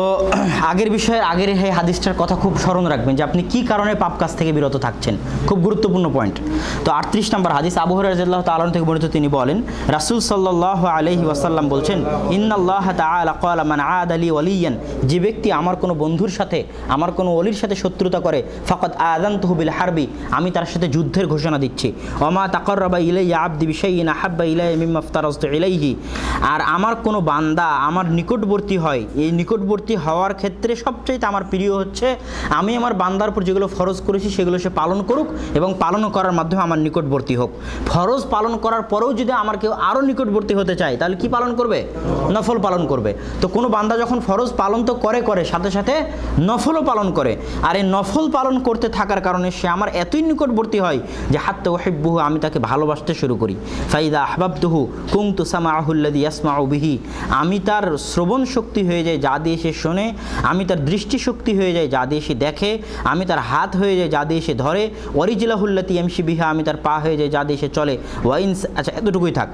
আগের বিষয়ে আগের এই হাদিসটার কথা খুব স্মরণ রাখবেন যে আপনি কি কারণে পাপ কাজ থেকে বিরত থাকছেন। খুব গুরুত্বপূর্ণ পয়েন্ট তো আটত্রিশ নম্বর হাদিস, আবু রাজিয়াল্লাহ তালন থেকে বর্ণিত তিনি বলেন, রাসূল সাল্লাহ আলহি ওয়াসাল্লাম বলছেন, ইন্নাল্লাহ তাআলা ক্বালা মান আদ আলী ওয়ালিয়ান। যে ব্যক্তি আমার কোনো বন্ধুর সাথে, আমার কোনো অলির সাথে শত্রুতা করে ফকত আদান তহবিল হারবি, আমি তার সাথে যুদ্ধের ঘোষণা দিচ্ছি। অমা তাকর্রাবা ইলাইয়া আব্দি বিষয়িন আহাব্বা ইলাই মিম্মাফতারস্ত ইলাইহি। আর আমার কোনো বান্দা আমার নিকটবর্তী হয়, এই নিকটবর্তী হওয়ার ক্ষেত্রে সবচাইতে আমার প্রিয় হচ্ছে আমি আমার বান্দার উপর যেগুলো ফরজ করেছি সেগুলো সে পালন করুক এবং পালন করার মাধ্যমে আমার নিকটবর্তী হোক। ফরজ পালন করার পরেও যদি আমার কেউ আরও নিকটবর্তী হতে চায়, তাহলে কি পালন করবে? নফল পালন করবে। তো কোনো বান্দা যখন ফরজ পালন তো করে করে, সাথে সাথে নফলও পালন করে। আর এই নফল পালন করতে থাকার কারণে সে আমার এতই নিকটবর্তী হয় যে হাত্তে ওহেব্বুহু আমি তাকে ভালোবাসতে শুরু করি। ফাইদা আহবাবতুহু কুংতু সামা আহুল্লাদি ইয়াসমা বিহি, আমি তার শ্রবণ শক্তি হয়ে যায় যা দিয়ে শোনে আমি তার দৃষ্টিশক্তি হয়ে যায় যা দিয়ে সে দেখে। আমি তার হাত হয়ে যায় যা দিয়ে সে ধরে। অরিজিলাহুল্লাতি এমসি বিহা আমি তার পা হয়ে যায় যা দিয়ে সে চলে। ওয়াইন্স আচ্ছা এতটুকুই থাক।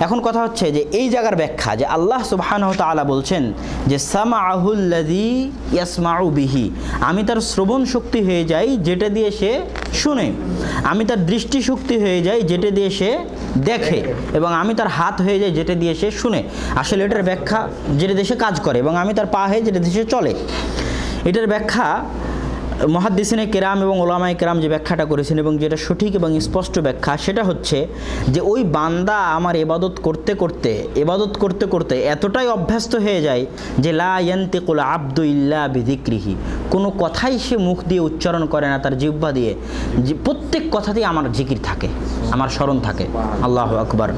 এখন কথা হচ্ছে যে, এই জায়গার ব্যাখ্যা যে আল্লাহ সুবহানাহু তাআলা বলছেন যে সামা আহুল্লাদি ইয়াসমাউ বিহি। আমি তার শ্রবণ শক্তি হয়ে যাই, যেটা দিয়ে সে শুনে। আমি তার দৃষ্টিশক্তি হয়ে যাই, যেটা দিয়ে সে দেখে। এবং আমি তার হাত হয়ে যাই, যেটা দিয়ে সে শুনে। আসলে এটার ব্যাখ্যা, যেটা দেশে কাজ করে। এবং আমি তার পা হয়ে যেটা দেশে চলে। এটার ব্যাখ্যা মহাদ্দিসিনে কেরাম এবং ওলামাই কেরাম যে ব্যাখ্যাটা করেছেন এবং যেটা সঠিক এবং স্পষ্ট ব্যাখ্যা, সেটা হচ্ছে যে ওই বান্দা আমার এবাদত করতে করতে এবাদত করতে করতে এতটাই অভ্যস্ত হয়ে যায় যে লা ইয়ান্তিকুল আব্দু ইল্লা বিধিক্রিহি কোনো কথাই সে মুখ দিয়ে উচ্চারণ করে না তার জিহ্বা দিয়ে। যে প্রত্যেক কথাতেই আমার জিকির থাকে, আমার স্মরণ থাকে। আল্লাহ আকবার।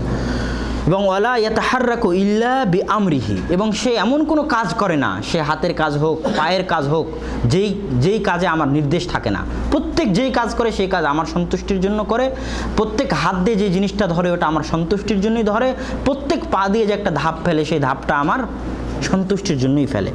এবং ওয়ালা ইয়াতাহার্রাকু ইল্লা বি আমরিহি এবং সে এমন কোনো কাজ করে না, সে হাতের কাজ হোক, পায়ের কাজ হোক, যেই যেই কাজে আমার নির্দেশ থাকে না। প্রত্যেক যেই কাজ করে, সেই কাজ আমার সন্তুষ্টির জন্য করে। প্রত্যেক হাত দিয়ে যে জিনিসটা ধরে, ওটা আমার সন্তুষ্টির জন্যই ধরে। প্রত্যেক পা দিয়ে যে একটা ধাপ ফেলে, সেই ধাপটা আমার সন্তুষ্টির জন্যই ফেলে।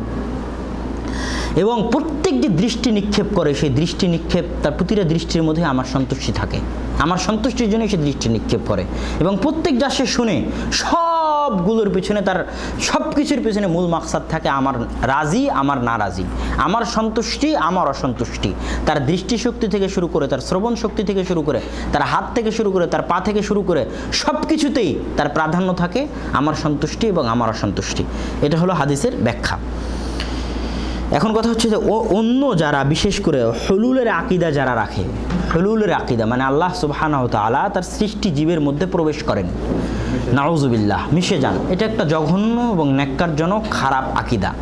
এবং প্রত্যেক যে দৃষ্টি নিক্ষেপ করে, সেই দৃষ্টি নিক্ষেপ, তার প্রতিটা দৃষ্টির মধ্যে আমার সন্তুষ্টি থাকে। আমার সন্তুষ্টির জন্যই সে দৃষ্টি নিক্ষেপ করে। এবং প্রত্যেক যা সে শুনে, সবগুলোর পিছনে তার সব কিছুর পিছনে মূল মাকসাদ থাকে আমার রাজি, আমার নারাজি। আমার সন্তুষ্টি, আমার অসন্তুষ্টি। তার দৃষ্টিশক্তি থেকে শুরু করে, তার শ্রবণ শক্তি থেকে শুরু করে, তার হাত থেকে শুরু করে, তার পা থেকে শুরু করে সব কিছুতেই তার প্রাধান্য থাকে আমার সন্তুষ্টি এবং আমার অসন্তুষ্টি। এটা হলো হাদিসের ব্যাখ্যা। এখন কথা হচ্ছে যে অন্য যারা, বিশেষ করে হলুলের আকিদা যারা রাখে, হলুলের আকিদা মানে আল্লাহ সুবাহানাহ তালা তার সৃষ্টি জীবের মধ্যে প্রবেশ করেন। নাউজুবিল্লাহ, মিশে যান। এটা একটা জঘন্য এবং ন্যাক্কারজনক খারাপ আকিদা।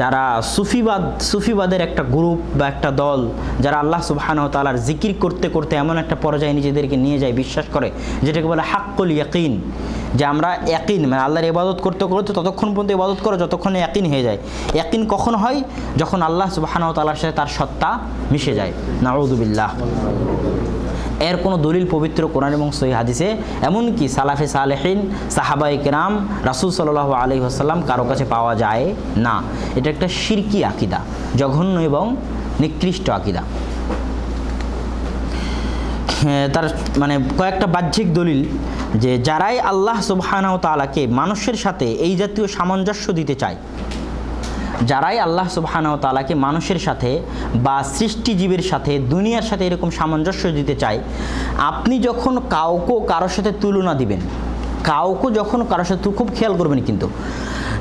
যারা সুফিবাদ, সুফিবাদের একটা গ্রুপ বা একটা দল, যারা আল্লাহ সুবহানাহ তাআলার জিকির করতে করতে এমন একটা পর্যায়ে নিজেদেরকে নিয়ে যায়, বিশ্বাস করে, যেটাকে বলে হাক্কুল ইয়াকিন, যে আমরা একিন মানে আল্লাহর ইবাদত করতে করতে ততক্ষণ পর্যন্ত ইবাদত করো যতক্ষণে একিন হয়ে যায়। একিন কখন হয়? যখন আল্লাহ সুবাহানাও তালার সাথে তার সত্তা মিশে যায়। নাউদুবিল্লাহ এর কোনো দলিল পবিত্র কোরআন এবং সহি হাদিসে এমনকি সালাফে সালেহিন সাহাবাই কেরাম রাসুল সাল্লাহ আলি আসাল্লাম কারও কাছে পাওয়া যায় না। এটা একটা শিরকি আকিদা জঘন্য এবং নিকৃষ্ট আকিদা। হ্যাঁ, তার মানে কয়েকটা বাহ্যিক দলিল যে যারাই আল্লাহ সুবহানাহু তাআলাকে মানুষের সাথে এই জাতীয় সামঞ্জস্য দিতে চায় যারাই আল্লাহ সুবহানাহু তালাকে মানুষের সাথে বা সৃষ্টিজীবীর সাথে, দুনিয়ার সাথে এরকম সামঞ্জস্য দিতে চায়, আপনি যখন কাউকে কারোর সাথে তুলনা দিবেন, কাউকে যখন কারোর সাথে খুব খেয়াল করবেন কিন্তু।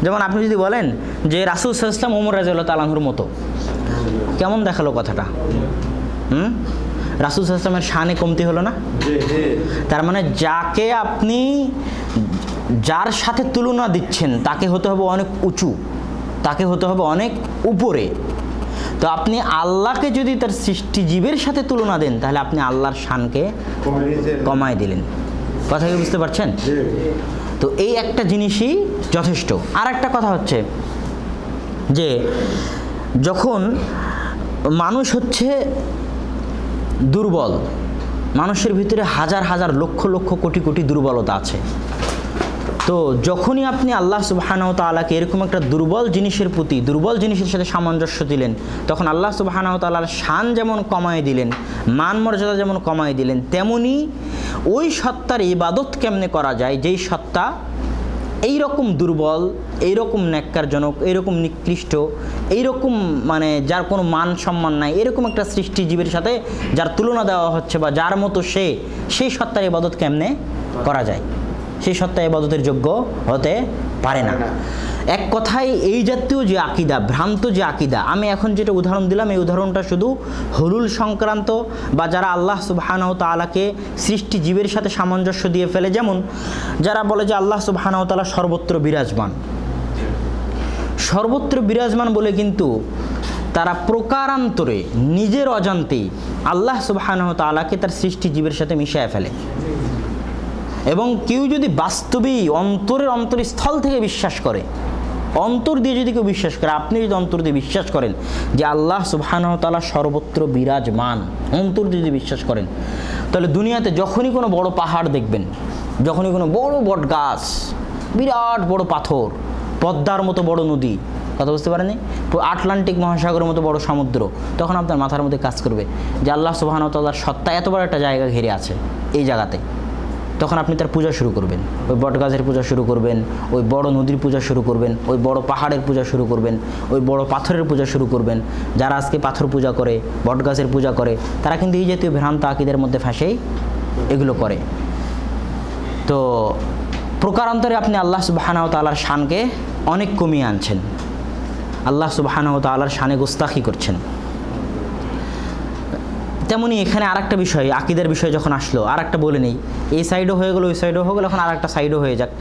যেমন আপনি যদি বলেন যে রাসুল সাল্লাম ওমর রাজিউল্লাহ তালাহুর মতো, কেমন দেখাল কথাটা? হুম? রাসুল আসলামের শানে কমতি হলো না? তার মানে যাকে আপনি, যার সাথে তুলনা দিচ্ছেন, তাকে হতে হবে অনেক উঁচু। তাকে হতে হবে অনেক উপরে। তো আপনি আল্লাহকে যদি তার সৃষ্টি জীবের সাথে তুলনা দেন, তাহলে আপনি আল্লাহর শানকে কমায় দিলেন। কথা কি বুঝতে পারছেন? তো এই একটা জিনিসই যথেষ্ট। আর একটা কথা হচ্ছে যে, যখন মানুষ হচ্ছে দুর্বল, মানুষের ভিতরে হাজার হাজার লক্ষ লক্ষ কোটি কোটি দুর্বলতা আছে। তো যখনই আপনি আল্লাহ সুবাহানাহ তালাকে এরকম একটা দুর্বল জিনিসের প্রতি, দুর্বল জিনিসের সাথে সামঞ্জস্য দিলেন, তখন আল্লাহ সুবাহানাহ তালার শান যেমন কমায় দিলেন, মান মর্যাদা যেমন কমায় দিলেন, তেমনি ওই সত্তার ইবাদত কেমনে করা যায়? যেই সত্তা এই রকম দুর্বল, এইরকম ন্যাক্কারজনক, এইরকম নিকৃষ্ট, এইরকম মানে যার কোনো মান সম্মান নাই, এরকম একটা সৃষ্টি জীবের সাথে যার তুলনা দেওয়া হচ্ছে বা যার মতো সে, সেই সত্তার ইবাদত কেমনে করা যায়? সেই সত্তা এবাদতের যোগ্য হতে পারে না। এক কথায় এই জাতীয় যে আকিদা ভ্রান্ত যে আকিদা আমি এখন যেটা উদাহরণ দিলাম এই উদাহরণটা শুধু হলুল সংক্রান্ত বা যারা আল্লাহ সুবাহানাহ তালাকে সৃষ্টি জীবের সাথে সামঞ্জস্য দিয়ে ফেলে যেমন যারা বলে যে আল্লাহ সুবাহানাহ তালা সর্বত্র বিরাজমান। সর্বত্র বিরাজমান বলে কিন্তু তারা প্রকারান্তরে নিজের অজান্তেই আল্লাহ সুবাহানাহ তালাকে তার সৃষ্টি জীবের সাথে মিশিয়ে ফেলে। এবং কেউ যদি বাস্তবেই অন্তরের অন্তরস্থল থেকে বিশ্বাস করে, অন্তর দিয়ে যদি কেউ বিশ্বাস করে, আপনি যদি অন্তর দিয়ে বিশ্বাস করেন যে আল্লাহ সুবহানাহ তাআলা সর্বত্র বিরাজমান, অন্তর দিয়ে যদি বিশ্বাস করেন, তাহলে দুনিয়াতে যখনই কোনো বড় পাহাড় দেখবেন, যখনই কোনো বড় বট গাছ, বিরাট বড় পাথর, পদ্মার মতো বড় নদী, কথা বুঝতে পারেনি পুরো আটলান্টিক মহাসাগরের মতো বড় সমুদ্র, তখন আপনার মাথার মধ্যে কাজ করবে যে আল্লাহ সুবহানাহু তাআলার সত্তা এত বড় একটা জায়গা ঘিরে আছে, এই জায়গাতে। তখন আপনি তার পূজা শুরু করবেন। ওই বট গাছের পূজা শুরু করবেন, ওই বড় নদীর পূজা শুরু করবেন, ওই বড় পাহাড়ের পূজা শুরু করবেন, ওই বড় পাথরের পূজা শুরু করবেন। যারা আজকে পাথর পূজা করে, বট গাছের পূজা করে, তারা কিন্তু এই জাতীয় ভ্রান্ত আকিদের মধ্যে ফাঁসেই এগুলো করে। তো প্রকারান্তরে আপনি আল্লাহ সুবাহানাও তালার শানকে অনেক কমিয়ে আনছেন। আল্লাহ সুবাহানাও তালার শানে গোস্তাখি করছেন। তেমনি এখানে আরেকটা বিষয়, আকিদের বিষয় যখন আসলো আর একটা বলে নেই। এই সাইডও হয়ে গেলো, ওই সাইডও হয়ে গেলো, এখন আর একটা সাইডও হয়ে যাক।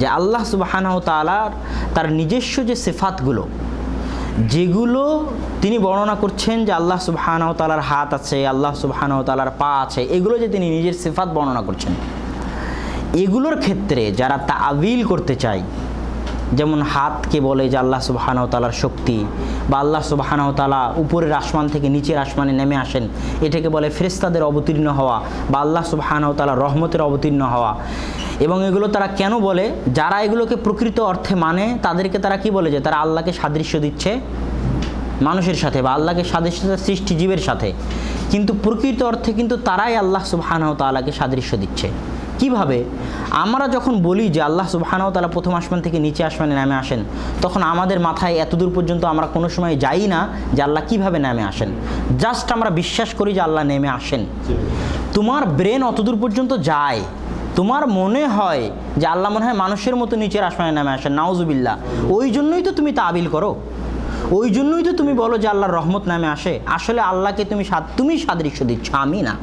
যে আল্লাহ সুবাহানাহ তালার তার নিজস্ব যে সেফাতগুলো, যেগুলো তিনি বর্ণনা করছেন যে আল্লাহ সুবাহানাহ তালার হাত আছে, আল্লাহ সুবাহানাহ তালার পা আছে, এগুলো যে তিনি নিজের সেফাত বর্ণনা করছেন। এগুলোর ক্ষেত্রে যারা তাবিল করতে চায় যেমন হাতকে বলে যে আল্লাহ সুবাহানাও তালার শক্তি, বা আল্লাহ সুবাহানাও তালা উপরের আসমান থেকে নিচের আসমানে নেমে আসেন, এটাকে বলে ফেরেস্তাদের অবতীর্ণ হওয়া, বা আল্লাহ সুবাহানাও তালা রহমতের অবতীর্ণ হওয়া। এবং এগুলো তারা কেন বলে? যারা এগুলোকে প্রকৃত অর্থে মানে তাদেরকে তারা কি বলে যে, তারা আল্লাহকে সাদৃশ্য দিচ্ছে মানুষের সাথে, বা আল্লাহকে সাদৃশ্য সৃষ্টি জীবের সাথে। কিন্তু প্রকৃত অর্থে কিন্তু তারাই আল্লাহ সুবাহানাও তালাকে সাদৃশ্য দিচ্ছে। কীভাবে? আমরা যখন বলি যে আল্লাহ সুবাহানাও তালা প্রথম আসমান থেকে নিচে আসমানে নামে আসেন, তখন আমাদের মাথায় এতদূর পর্যন্ত আমরা কোনো সময় যাই না যে আল্লাহ কীভাবে নেমে আসেন। জাস্ট আমরা বিশ্বাস করি যে আল্লাহ নেমে আসেন। তোমার ব্রেন অতদূর পর্যন্ত যায়। তোমার মনে হয় যে আল্লাহ মনে হয় মানুষের মতো নিচের আসমানে নামে আসেন। নাউজুবিল্লাহ। ওই জন্যই তো তুমি তাবিল করো। ওই জন্যই তো তুমি বলো যে আল্লাহর রহমত নামে আসে। আসলে আল্লাহকে তুমি তুমি সাদৃশ্য দিচ্ছ, আমি না।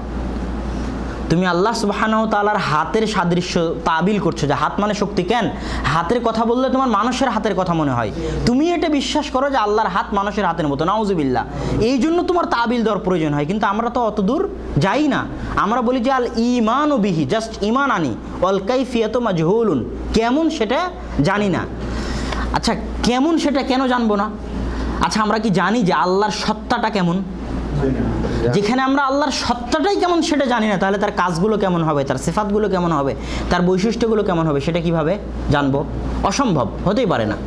তুমি আল্লাহ সুবাহানাও তালার হাতের সাদৃশ্য তাবিল করছ। যে হাত মানে শক্তি কেন? হাতের কথা বললে তোমার মানুষের হাতের কথা মনে হয়। তুমি এটা বিশ্বাস করো যে আল্লাহর হাত মানুষের হাতের মতো। নাউজুবিল্লাহ। এই জন্য তোমার তাবিল দেওয়ার প্রয়োজন হয়। কিন্তু আমরা তো অত দূর যাই না। আমরা বলি যে আল ইমান ও বিহি, জাস্ট ইমান আনি। অল কাইফিয়াত মাজহুলুন। কেমন সেটা জানি না। আচ্ছা কেমন সেটা কেন জানব না? আচ্ছা আমরা কি জানি যে আল্লাহর সত্তাটা কেমন? যেখানে আমরা আল্লাহর সত্তাটাই কেমন সেটা জানি না, তাহলে তার কাজগুলো কেমন হবে, তার সেফাতগুলো কেমন হবে, তার বৈশিষ্ট্যগুলো কেমন হবে, সেটা কীভাবে জানব? অসম্ভব, হতেই পারে না।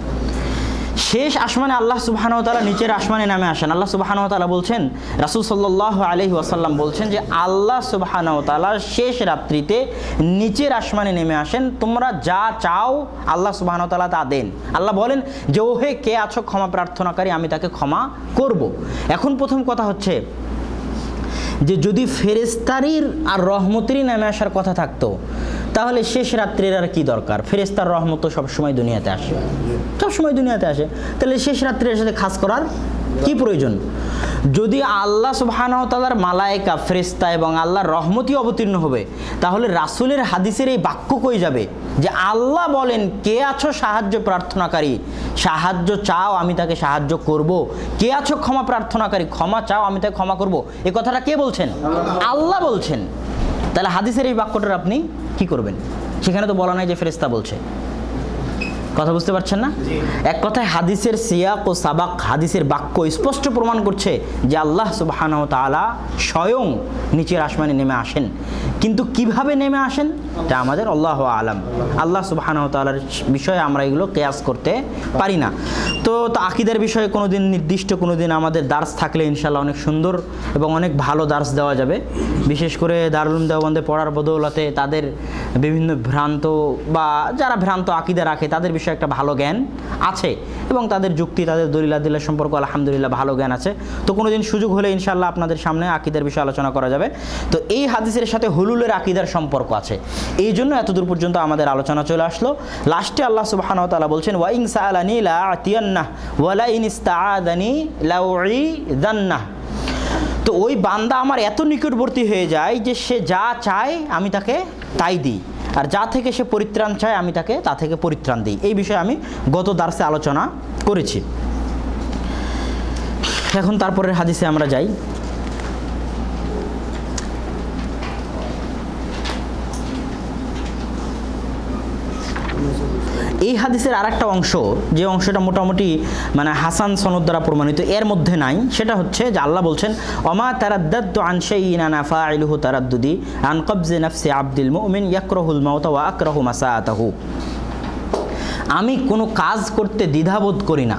শেষ আসমানে আল্লাহ সুবাহানহ তালা নিচের আসমানে নামে আসেন। আল্লাহ সুবাহানহ তালা বলছেন, রাসুল সাল্লাহ আলহি ওয়াসাল্লাম বলছেন যে, আল্লাহ সুবাহানহ তালা শেষ রাত্রিতে নিচের আসমানে নেমে আসেন। তোমরা যা চাও আল্লাহ সুবাহানহ তালা তা দেন। আল্লাহ বলেন, যে ওহে কে আছো ক্ষমা প্রার্থনাকারী, আমি তাকে ক্ষমা করব। এখন প্রথম কথা হচ্ছে যে, যদি ফেরেস্তারির আর রহমতেরই নামে আসার কথা থাকতো তাহলে শেষ রাত্রির আর কি দরকার? ফেরেস্তার রহমত সবসময় দুনিয়াতে আসে। সবসময় দুনিয়াতে আসে। তাহলে শেষ রাত্রির সাথে খাস করার কি প্রয়োজন? যদি আল্লাহ সুবহানাহু তাআলার মালায়েকা ফেরেশতা এবং আল্লাহর রহমতি অবতীর্ণ হবে তাহলে রাসূলের হাদিসের এই বাক্য কই যাবে? যে আল্লাহ বলেন কে আছো সাহায্য প্রার্থনাকারী? সাহায্য চাও আমি তাকে সাহায্য করব। কে আছো ক্ষমা প্রার্থনাকারী? ক্ষমা চাও আমি তাকে ক্ষমা করব। এই কথাটা কে বলছেন? আল্লাহ বলছেন। তাহলে হাদিসের এই বাক্যটার আপনি কি করবেন? সেখানে তো বলা নাই যে ফেরেস্তা বলছে। কথা বুঝতে পারছেন না? এক কথায় হাদিসের সিয়াক ও সাবাক হাদিসের বাক্য স্পষ্ট প্রমাণ করছে যে আল্লাহ সুবাহান তাআলা স্বয়ং নিচের আসমানে নেমে আসেন। কিন্তু কীভাবে নেমে আসেন? তা আমাদের আল্লাহ আলাম। আল্লাহ সুবাহান তাআলার বিষয়ে আমরা এগুলো কেয়াস করতে পারি না। তো তো আকিদের বিষয়ে কোনো দিন নির্দিষ্ট কোনো দিন আমাদের দার্স থাকলে ইনশাল্লাহ অনেক সুন্দর এবং অনেক ভালো দার্স দেওয়া যাবে। বিশেষ করে দারুল দেওবন্দে পড়ার বদৌলতে তাদের বিভিন্ন ভ্রান্ত বা যারা ভ্রান্ত আকিদা রাখে তাদের বিষয়ে একটা ভালো জ্ঞান আছে এবং তাদের যুক্তি, তাদের দলিলাদিল্লা সম্পর্ক আলহামদুলিল্লাহ ভালো জ্ঞান আছে। তো কোনো দিন সুযোগ হলে ইনশাল্লাহ আপনাদের সামনে আকিদার বিষয়ে আলোচনা করা যাবে। তো এই হাদিসের সাথে হুলুলের আকিদার সম্পর্ক আছে। এই জন্য এতদূর পর্যন্ত আমাদের আলোচনা চলে আসলো। লাস্টে আল্লাহ সুবাহানাহু তাআলা বলছেন ওয়াইং সাআলানি লা আতিয়ান্নাহ ওয়ালা লাউঈদান্নাহ তো ওই বান্দা আমার এত নিকটবর্তী হয়ে যায় যে সে যা চায় আমি তাকে তাই দিই। আর যা থেকে সে পরিত্রাণ চায় আমি তাকে তা থেকে পরিত্রাণ দিই। এই বিষয়ে আমি গত দার্সে আলোচনা করেছি। এখন তারপরের হাদিসে আমরা যাই। এই হাদিসের আর একটা অংশ, যে অংশটা মোটামুটি মানে হাসান সনদ দ্বারা প্রমাণিত, এর মধ্যে নাই। সেটা হচ্ছে যে আল্লাহ বলছেন অমা তারাদ্দাদ্দু আন শাইইন আনা ফাইলুহু তারাদ্দুদি আন আব্দুল মুমিন ইয়াকরাহুল মাউতা ওয়া আকরাহু মাসাআতাহু। আমি কোনো কাজ করতে দ্বিধাবোধ করি না,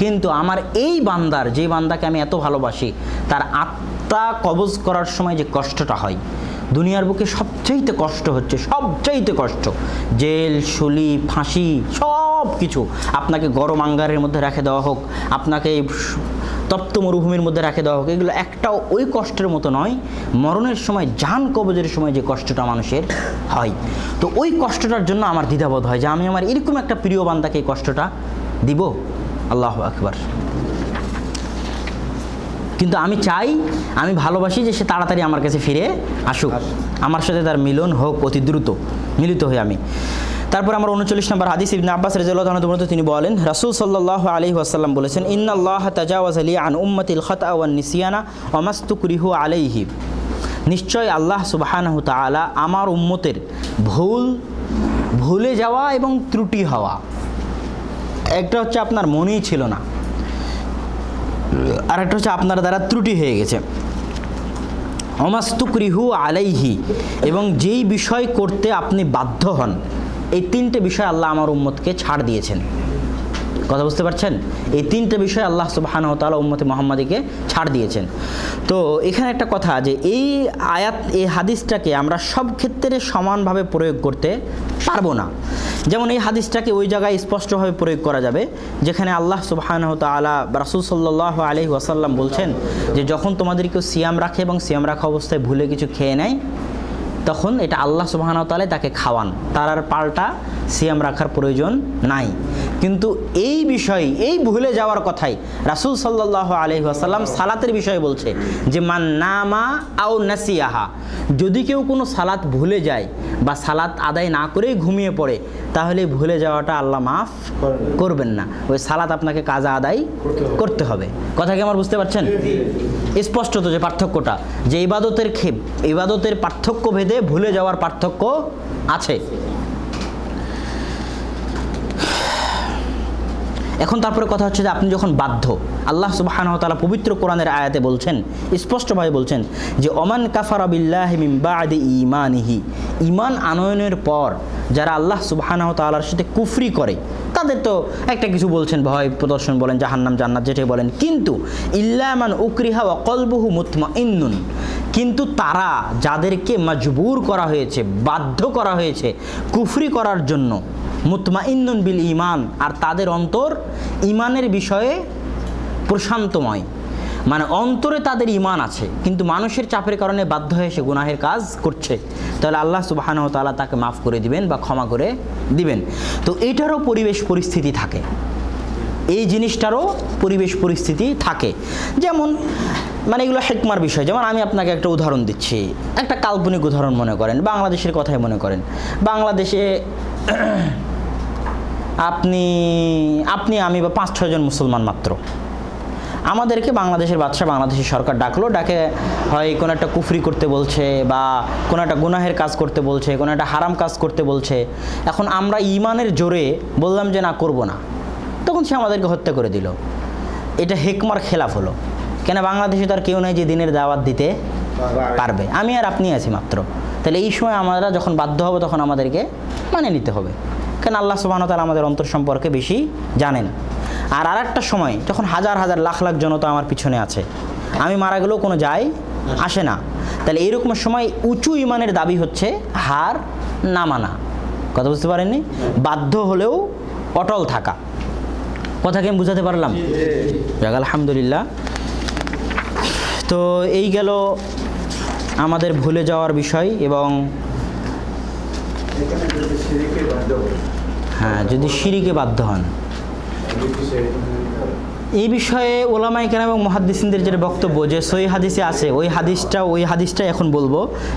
কিন্তু আমার এই বান্দার, যে বান্দাকে আমি এত ভালোবাসি, তার আত্মা কবজ করার সময় যে কষ্টটা হয় দুনিয়ার বুকে সবচাইতে কষ্ট হচ্ছে, সবচাইতে কষ্ট। জেল, শুলি, ফাঁসি সব কিছু আপনাকে গরম আঙ্গারের মধ্যে রেখে দেওয়া হোক, আপনাকে তপ্ত মরুভূমির মধ্যে রেখে দেওয়া হোক, এগুলো একটাও ওই কষ্টের মতো নয়, মরণের সময় জান কবজের সময় যে কষ্টটা মানুষের হয়। তো ওই কষ্টটার জন্য আমার দ্বিধাবোধ হয় যে আমি আমার এরকম একটা প্রিয় বান্দাকে এই কষ্টটা দিব। আল্লাহ আকবার। কিন্তু আমি চাই, আমি ভালোবাসি যে সে তাড়াতাড়ি আমার কাছে ফিরে আসুক। আমার সাথে তার মিলন হোক, অতি দ্রুত মিলিত হই আমি। তারপর আমার উনচল্লিশ নম্বর হাদিস ইবনে আব্বাস রাদিয়াল্লাহু তিনি বলেন, রাসূল সাল্লাল্লাহু আলাইহি ওয়াসাল্লাম বলেছেন, ইন্নাল্লাহ তাজাওয়াজ লি আন উম্মতিল খাতা ওয়ান নিসিয়ানা ওয়া মাস্তুকরিহু আলাইহি। নিশ্চয় আল্লাহ সুবহানাহু তাআলা আমার উম্মতের ভুল, ভুলে যাওয়া এবং ত্রুটি হওয়া, একটা হচ্ছে আপনার মনেই ছিল না। আর একটা হচ্ছে আপনার দ্বারা ত্রুটি হয়ে গেছে। অমাস্তুকরিহু আলাইহি, এবং যেই বিষয় করতে আপনি বাধ্য হন, এই তিনটে বিষয় আল্লাহ আমার উম্মতকে ছাড় দিয়েছেন। কথা বুঝতে পারছেন? এই তিনটে বিষয় আল্লাহ সুবাহান তালা উম্মতে মোহাম্মদীকে ছাড় দিয়েছেন। তো এখানে একটা কথা যে এই আয়াত, এই হাদিসটাকে আমরা সব ক্ষেত্রে সমানভাবে প্রয়োগ করতে পারব না। যেমন এই হাদিসটাকে ওই জায়গায় স্পষ্টভাবে প্রয়োগ করা যাবে, যেখানে আল্লাহ সুবাহান তালা রাসুল সাল্লাহ আলহি ওয়াসাল্লাম বলছেন যে যখন তোমাদের কেউ সিয়াম রাখে এবং সিয়াম রাখা অবস্থায় ভুলে কিছু খেয়ে নেয় তখন এটা আল্লাহ সুবাহান তালে তাকে খাওয়ান। তার আর পাল্টা সিয়াম রাখার প্রয়োজন নাই। কিন্তু এই বিষয়, এই ভুলে যাওয়ার কথাই রাসুল সাল্লাহ আলহি আসাল্লাম সালাতের বিষয়ে বলছে যে, মান নামা আও নাসিয়াহা। যদি কেউ কোনো সালাত ভুলে যায় বা সালাত আদায় না করেই ঘুমিয়ে পড়ে, তাহলে ভুলে যাওয়াটা আল্লাহ মাফ করবেন না। ওই সালাত আপনাকে কাজা আদায় করতে হবে। কথা কি আমার বুঝতে পারছেন? স্পষ্টত যে পার্থক্যটা, যে ইবাদতের ক্ষেপ, ইবাদতের পার্থক্য ভেদে ভুলে যাওয়ার পার্থক্য আছে। এখন তারপরে কথা হচ্ছে যে আপনি যখন বাধ্য, আল্লাহ সুবাহ পবিত্র কোরআনের আয়াতে বলছেন, স্পষ্টভাবে বলছেন যে, ওমান কাফার বিল্লাহ মিন ইমানিহি ইমান আনয়নের পর যারা আল্লাহ সুবাহান তালার সাথে কুফরি করে, তাদের তো একটা কিছু বলছেন, ভয় প্রদর্শন বলেন, জাহান্নাম, জান্নাত, যেটাই বলেন। কিন্তু ইল্লামান উকরিহা অকলবহু মুতমা ইন্নুন কিন্তু তারা যাদেরকে মজবুর করা হয়েছে, বাধ্য করা হয়েছে কুফরি করার জন্য মুতমা ইন্নুন বিল ইমান আর তাদের অন্তর ইমানের বিষয়ে প্রশান্তময়। মানে অন্তরে তাদের ইমান আছে, কিন্তু মানুষের চাপের কারণে বাধ্য হয়ে সে গুনাহের কাজ করছে। তাহলে আল্লাহ সুবাহান তালা তাকে মাফ করে দিবেন বা ক্ষমা করে দিবেন। তো এটারও পরিবেশ পরিস্থিতি থাকে। এই জিনিসটারও পরিবেশ পরিস্থিতি থাকে। যেমন মানে এগুলো হেকমার বিষয়। যেমন আমি আপনাকে একটা উদাহরণ দিচ্ছি। একটা কাল্পনিক উদাহরণ মনে করেন, বাংলাদেশের কথাই মনে করেন। বাংলাদেশে আপনি আপনি, আমি বা পাঁচ ছয়জন মুসলমান মাত্র। আমাদেরকে বাংলাদেশের বাদশাহ বাংলাদেশের সরকার ডাকলো, ডাকে হয় কোনো একটা কুফরি করতে বলছে বা কোনো একটা গুনাহের কাজ করতে বলছে, কোনো একটা হারাম কাজ করতে বলছে। এখন আমরা ইমানের জোরে বললাম যে না, করব না। তখন সে আমাদেরকে হত্যা করে দিল। এটা হেকমার খেলাফ হলো। কেন বাংলাদেশে তো আর কেউ নেই যে দিনের দাওয়াত দিতে পারবে। আমি আর আপনি আছি মাত্র। তাহলে এই সময় আমরা যখন বাধ্য হব তখন আমাদেরকে মানে নিতে হবে। কেন আল্লাহ সুবাহতাল আমাদের অন্তর সম্পর্কে বেশি জানেন? আর আর একটা সময় যখন হাজার হাজার লাখ লাখ জনতা আমার পিছনে আছে আমি মারা গেলেও কোনো যায় আসে না। তাহলে এইরকম সময় উঁচু ইমানের দাবি হচ্ছে হার না মানা। কথা বুঝতে পারেননি? বাধ্য হলেও অটল থাকা। কথাকে আমি বুঝাতে পারলাম? যাক আলহামদুলিল্লাহ। তো এই গেল আমাদের ভুলে যাওয়ার বিষয় এবং হয়, যদি সিঁড়িকে বাধ্য হন? এই বিষয়ে ওলামাই কেন এবং মহাদ্দিসিনদের যেটা বক্তব্য যে সই হাদিসে আছে ওই হাদিসটা ওই হাদিসটা এখন বলব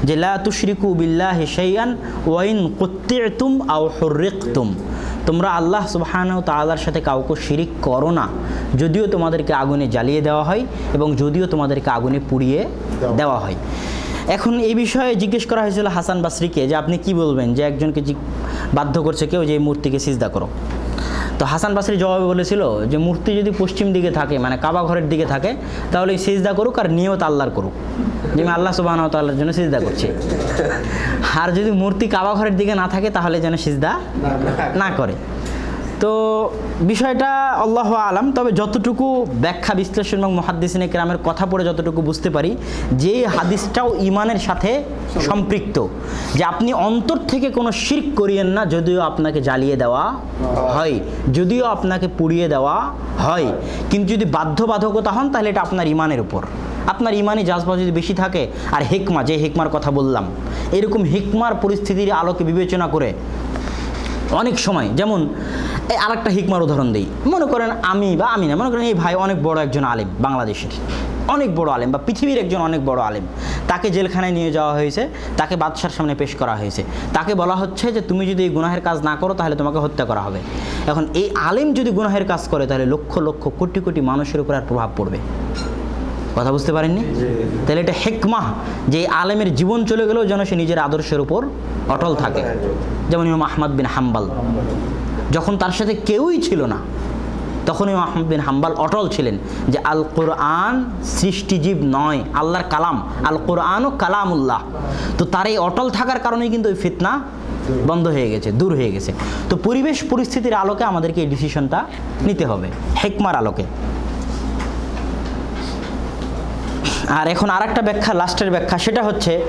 যে লা তুশরিকু বিল্লাহি শাইআন ওয়াইন কুত্তি'তুম আও হুররিকতুম। তোমরা আল্লাহ সুবহানাহু তাআলার সাথে কাউকে শিরিক করো না। যদিও তোমাদেরকে আগুনে জ্বালিয়ে দেওয়া হয় এবং যদিও তোমাদেরকে আগুনে পুড়িয়ে দেওয়া হয়। এখন এই বিষয়ে জিজ্ঞেস করা হয়েছিল হাসান বাসরিকে যে আপনি কি বলবেন যে একজনকে বাধ্য করছে কেউ যে এই মূর্তিকে সিজদা করো। তো হাসান বাসরি জবাবে বলেছিল যে মূর্তি যদি পশ্চিম দিকে থাকে মানে কাবা ঘরের দিকে থাকে তাহলে সিজদা করুক আর নিয়ত আল্লাহর করুক। যে আমি আল্লাহ সুবাহ তাল্লার জন্য সিজদা করছি। আর যদি মূর্তি কাবা ঘরের দিকে না থাকে তাহলে যেন সিজদা না করে। তো বিষয়টা আল্লাহ আলাম, তবে যতটুকু ব্যাখ্যা, বিশ্লেষণ এবং মহাদ্দিসিনে কেরামের কথা পড়ে যতটুকু বুঝতে পারি, যে হাদিসটাও ইমানের সাথে সম্পৃক্ত। যে আপনি অন্তর থেকে কোনো শির্ক করিয়েন না, যদিও আপনাকে জ্বালিয়ে দেওয়া হয়, যদিও আপনাকে পুড়িয়ে দেওয়া হয়। কিন্তু যদি বাধ্যবাধকতা হন, তাহলে এটা আপনার ইমানের উপর। আপনার ইমানি জাজবা যদি বেশি থাকে, আর হেকমা, যে হেকমার কথা বললাম, এরকম হেকমার পরিস্থিতির আলোকে বিবেচনা করে অনেক সময়, যেমন এই আরেকটা হিকমার উদাহরণ দিই। মনে করেন আমি বা আমি না, মনে করেন এই ভাই অনেক বড় একজন আলেম বাংলাদেশের। অনেক বড় আলেম বা পৃথিবীর একজন অনেক বড় আলেম। তাকে জেলখানায় নিয়ে যাওয়া হয়েছে, তাকে বাদশার সামনে পেশ করা হয়েছে। তাকে বলা হচ্ছে যে, তুমি যদি এই গুনাহের কাজ না করো, তাহলে তোমাকে হত্যা করা হবে। এখন এই আলেম যদি গুনাহের কাজ করে, তাহলে লক্ষ লক্ষ কোটি কোটি মানুষের উপর আর প্রভাব পড়বে। কথা বুঝতে পারেননি? তাহলে এটা হেকমাহ যে আলেমের জীবন চলে গেলেও যেন সে নিজের আদর্শের উপর অটল থাকে। যেমন ইমাম আহমদ বিন হাম্বাল। যখন তার সাথে কেউই ছিল না তখন ইমাম আহমদ বিন হাম্বাল অটল ছিলেন যে আল কোরআন সৃষ্টিজীব নয় আল্লাহর কালাম। আল কোরআন ও কালামুল্লাহ। তো তার এই অটল থাকার কারণেই কিন্তু ওই ফিতনা বন্ধ হয়ে গেছে দূর হয়ে গেছে। তো পরিবেশ পরিস্থিতির আলোকে আমাদেরকে এই ডিসিশনটা নিতে হবে হেকমার আলোকে। আর এখন আর একটা ব্যাখ্যা, লাস্টের ব্যাখ্যা, সেটা হচ্ছে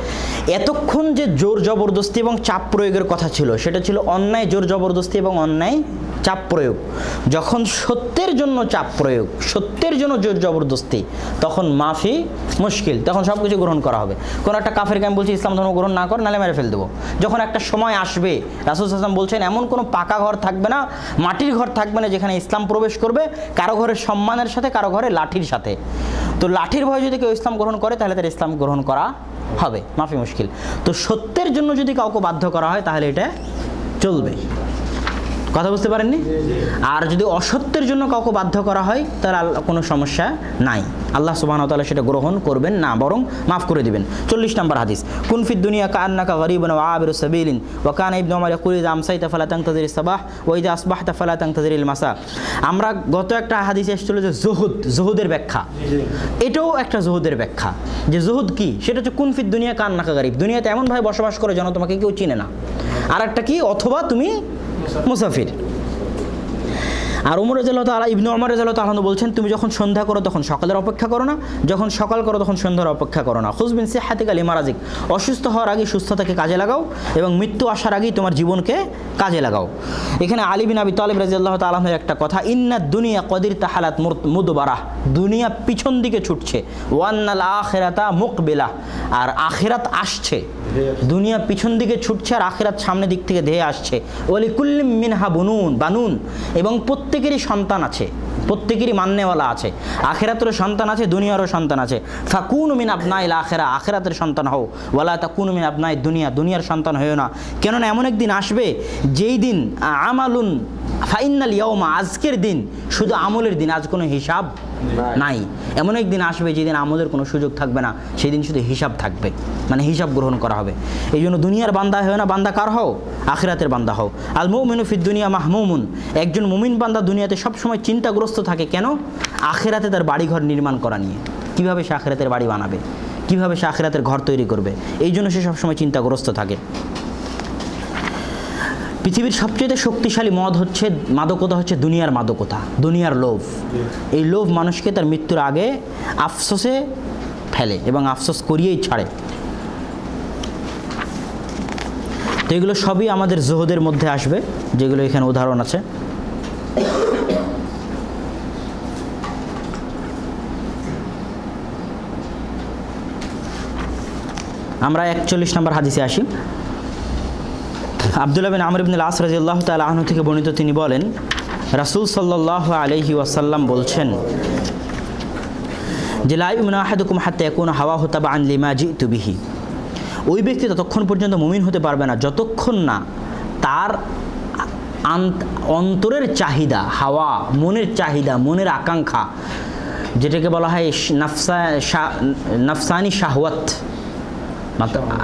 এতক্ষণ যে জোর জবরদস্তি এবং চাপ প্রয়োগের কথা ছিল, সেটা ছিল অন্যায়, জোর জবরদস্তি এবং অন্যায়, চাপ প্রয়োগ। যখন সত্যের জন্য চাপ প্রয়োগ, সত্যের জন্য জোর জবরদস্তি, তখন মাফি মুশকিল। তখন সব কিছু গ্রহণ করা হবে। কোনো একটা কাফেরকে আমি বলছি, ইসলাম ধর্ম গ্রহণ না কর, নালে মেরে ফেল দেবো। যখন একটা সময় আসবে, রাসুল হাসান বলছেন, এমন কোনো পাকা ঘর থাকবে না, মাটির ঘর থাকবে না, যেখানে ইসলাম প্রবেশ করবে, কারও ঘরে সম্মানের সাথে, কারও ঘরে লাঠির সাথে। তো লাঠির ভয় যদি কেউ ইসলাম গ্রহণ করে, তাহলে তার ইসলাম গ্রহণ করা হবে। মাফি মুশকিল। তো সত্যের জন্য যদি কাউকে বাধ্য করা হয়, তাহলে এটা চলবে কথা বুঝতে পারেননি? আর যদি অসত্যের জন্য কাউকে বাধ্য করা হয় তার কোনো সমস্যা নাই। আল্লাহ সুবাহ তাআলা সেটা গ্রহণ করবেন না, বরং মাফ করে দিবেন। চল্লিশ নম্বর হাদিস কুনফিদ দুনিয়া কান্নাকা গরিবন ওয়া আবিরু সাবিলিন ওয়া কানা ইবনু ইয়াকুল ইযা আমসাইতা ফালা তানতাজির সাবাহ ওয়া ইযা আসবাহতা ফালা তানতাজির মাসা আমরা গত একটা হাদিস এসেছিল যে জুহুদ, জহুদের ব্যাখ্যা। এটাও একটা জুহুদের ব্যাখ্যা। যে জহুদ কি? সেটা হচ্ছে কুনফিদ দুনিয়া কান্নাকা গরিব। দুনিয়াতে এমনভাবে বসবাস করে যেন তোমাকে কেউ চিনে না। আর একটা কি? অথবা তুমি মুসাফির। আর উমর রাজাল্লাহ তালা ইবনু উমর রাজাল্লাহ তালাহ বলছেন, তুমি যখন সন্ধ্যা করো তখন সকালের অপেক্ষা করো না, যখন সকাল করো তখন সন্ধ্যার অপেক্ষা করো না। খুসবিন সে হাতিক আলী মারাজিক। অসুস্থ হওয়ার আগে সুস্থতাকে কাজে লাগাও এবং মৃত্যু আসার আগেই তোমার জীবনকে কাজে লাগাও। এখানে আলী বিন আবি তালিব রাজিয়াল্লাহ তালাহের একটা কথা, ইন্না দুনিয়া কদির তাহালাত মুদবারাহ। দুনিয়া পিছন দিকে ছুটছে। ওয়ান্নাল আখেরাতা মুকবেলা আর আখেরাত আসছে। দুনিয়া পিছন দিকে ছুটছে আর আখেরাত সামনে দিক থেকে ধেয়ে আসছে। ওলি কুল্লিম মিনহা বুনুন, বানুন, এবং প্রত্যেকেরই সন্তান আছে, প্রত্যেকেরই মান্যওয়ালা আছে। আখেরাতেরও সন্তান আছে, দুনিয়ারও সন্তান আছে। ফাকুন মিন আপনাইল আখেরা, আখেরাতের সন্তান হও। ওয়ালা তাকুন মিন আপনাই দুনিয়া, দুনিয়ার সন্তান হয়েও না। কেননা এমন একদিন আসবে, যেই দিন আমালুন ফাইনাল ইয়মা আজকের দিন, শুধু আমলের দিন, আজ কোনো হিসাব নাই। এমন একদিন আসবে যেদিন আমলের কোনো সুযোগ থাকবে না সেই দিন শুধু হিসাব থাকবে। মানে হিসাব গ্রহণ করা হবে। এই জন্য দুনিয়ার বান্দা হয় না, বান্দা কার হও? আখিরাতের বান্দা হও। আল মৌমিনু ফিদ দুনিয়া মাহমুমুন। একজন মুমিন বান্দা দুনিয়াতে সবসময় চিন্তাগ্রস্ত থাকে কেন? আখেরাতে তার বাড়িঘর নির্মাণ করা নিয়ে। কীভাবে সে আখেরাতের বাড়ি বানাবে? কীভাবে সে আখেরাতের ঘর তৈরি করবে? এই জন্য সে সবসময় চিন্তাগ্রস্ত থাকে। পৃথিবীর সবচেয়ে শক্তিশালী মদ হচ্ছে, মাদকতা হচ্ছে দুনিয়ার মাদকতা, দুনিয়ার লোভ। এই লোভ মানুষকে তার মৃত্যুর আগে আফসোসে ফেলে এবং আফসোস করিয়েই ছাড়ে। তো এগুলো সবই আমাদের জোহদের মধ্যে আসবে, যেগুলো এখানে উদাহরণ আছে। আমরা একচল্লিশ নম্বর হাদিসে আসি। আবদুল্লাহ বিন আমর ইবনুল আস রাজিয়াল্লাহ তাল আহনু থেকে বর্ণিত তিনি বলেন, রাসূল সাল্লাহ আলহি ওয়াসাল্লাম বলছেন, যে লাই আহাদুকুম হাতে কোন হাওয়া হতাবা আন লিমা জি তুবিহি ওই ব্যক্তি ততক্ষণ পর্যন্ত মুমিন হতে পারবে না, যতক্ষণ না তার অন্তরের চাহিদা, হাওয়া, মনের চাহিদা, মনের আকাঙ্ক্ষা, যেটাকে বলা হয় নাফসা নাফসানি শাহওয়াত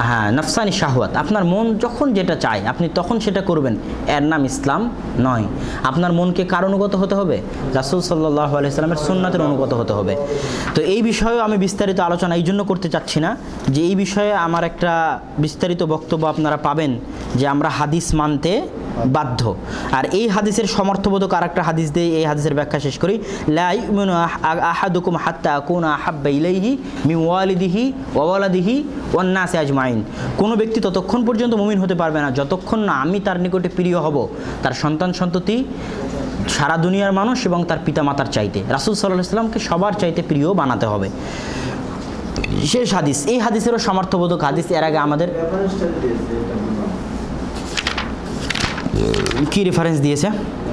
হ্যাঁ নাফসানি শাহওয়াত। আপনার মন যখন যেটা চায়, আপনি তখন সেটা করবেন। এর নাম ইসলাম নয়। আপনার মনকে কার অনুগত হতে হবে? রাসুল সাল্লাহ আলাইসালামের সুন্নাতের অনুগত হতে হবে। তো এই বিষয়েও আমি বিস্তারিত আলোচনা, এই জন্য করতে চাচ্ছি না যে এই বিষয়ে আমার একটা বিস্তারিত বক্তব্য আপনারা পাবেন যে আমরা হাদিস মানতে বাধ্য। আর এই হাদিসের সমর্থবোধক আর একটা হাদিস দিয়ে এই হাদিসের ব্যাখ্যা শেষ করি। লা ইউমিনু আহাদুকুম হাত্তা মিন ওয়ালিদিহি ওয়া ওয়ালাদিহি ওয়ান নাসি আজমাইন। কোনো ব্যক্তি ততক্ষণ পর্যন্ত মুমিন হতে পারবে না। যতক্ষণ না আমি তার নিকটে প্রিয় হব, তার সন্তান সন্ততি, সারা দুনিয়ার মানুষ এবং তার পিতামাতার চাইতে। রাসূল সাল্লাল্লাহু আলাইহি সাল্লামকে সবার চাইতে প্রিয় বানাতে হবে। শেষ হাদিস। এই হাদিসেরও সমর্থবোধক হাদিস এর আগে আমাদের রেফারেন্সটা দিয়েছে এটা বললাম কি রেফারেন্স দিয়েছে হ্যাঁ, কিতাবগুলো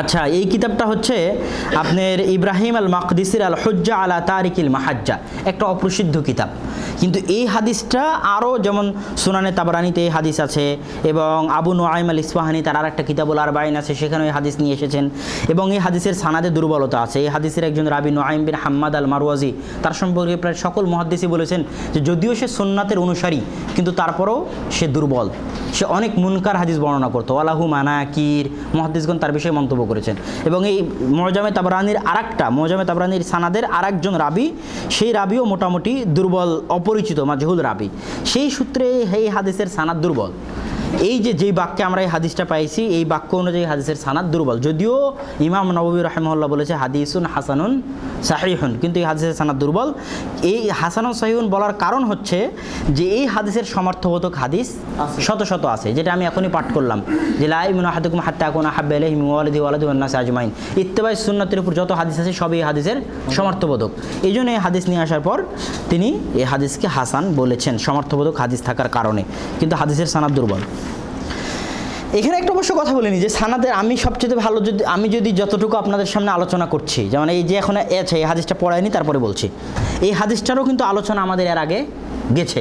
আচ্ছা এই কিতাবটা হচ্ছে আপনার ইব্রাহিম আল মাকদিসির আল হজ্জা আলা তারিকিল মাহাজ্জা, একটা অপ্রসিদ্ধ কিতাব। কিন্তু এই হাদিসটা আরও যেমন সুনানে তাবরানিতে এই হাদিস আছে, এবং আবু নোয়াইম আল ইসফাহানি তার আর একটা কিতাবুল আর বাইন আছে সেখানে এই হাদিস নিয়ে এসেছেন। এবং এই হাদিসের সানাদে দুর্বলতা আছে। এই হাদিসের একজন রাবি নোয়াইম বিন হাম্মাদ আল মারওয়াজি তার সম্পর্কে প্রায় সকল মহাদ্দেশি বলেছেন যে যদিও সে সোননাথের অনুসারী, কিন্তু তারপরও সে দুর্বল। সে অনেক মুনকার হাদিস বর্ণনা করতো। আলাহু মানাকির মহাদ্দিসগণ তার বিষয়ে মন্তব্য করেছেন। এবং এই মজামে তাবরানির আরেকটা, মজামে তাবরানির সানাদের আরেকজন রাবি, সেই রাবিও মোটামুটি দুর্বল, অপরিচিত, মাজহুল রাবি। সেই সূত্রে এই হাদিসের সানাদ দুর্বল। এই যে যেই বাক্যে আমরা এই হাদিসটা পাইছি এই বাক্য অনুযায়ী হাদিসের সানাদ দুর্বল। যদিও ইমাম নবী রহমল্লা বলেছে হাদিসুন হাসানুন সাহিহুন কিন্তু এই হাদিসের সানাদ দুর্বল। এই হাসানুন সাহিহুন বলার কারণ হচ্ছে যে এই হাদিসের সমর্থবোধক হাদিস শত শত আছে যেটা আমি এখনই পাঠ করলাম। যে লাই মিন হাতুকুম হাত্তা কোন হাব্বে আলাইহি ওয়ালিদি ওয়ালাদি ওয়ান নাসি আজমাইন ইত্তেবাই সুন্নাতের উপর যত হাদিস আছে সবই এই হাদিসের সমর্থবোধক। এই জন্য এই হাদিস নিয়ে আসার পর তিনি এই হাদিসকে হাসান বলেছেন সমর্থবোধক হাদিস থাকার কারণে। কিন্তু হাদিসের সানাদ দুর্বল। এখানে একটা অবশ্য কথা বলিনি, যে সানাদের আমি সবচেয়ে ভালো যদি আমি যদি যতটুকু আপনাদের সামনে আলোচনা করছি, যেমন এই যে এখন আছে এই হাদিসটা পড়ায়নি, তারপরে বলছি। এই হাদিসটারও কিন্তু আলোচনা আমাদের এর আগে গেছে।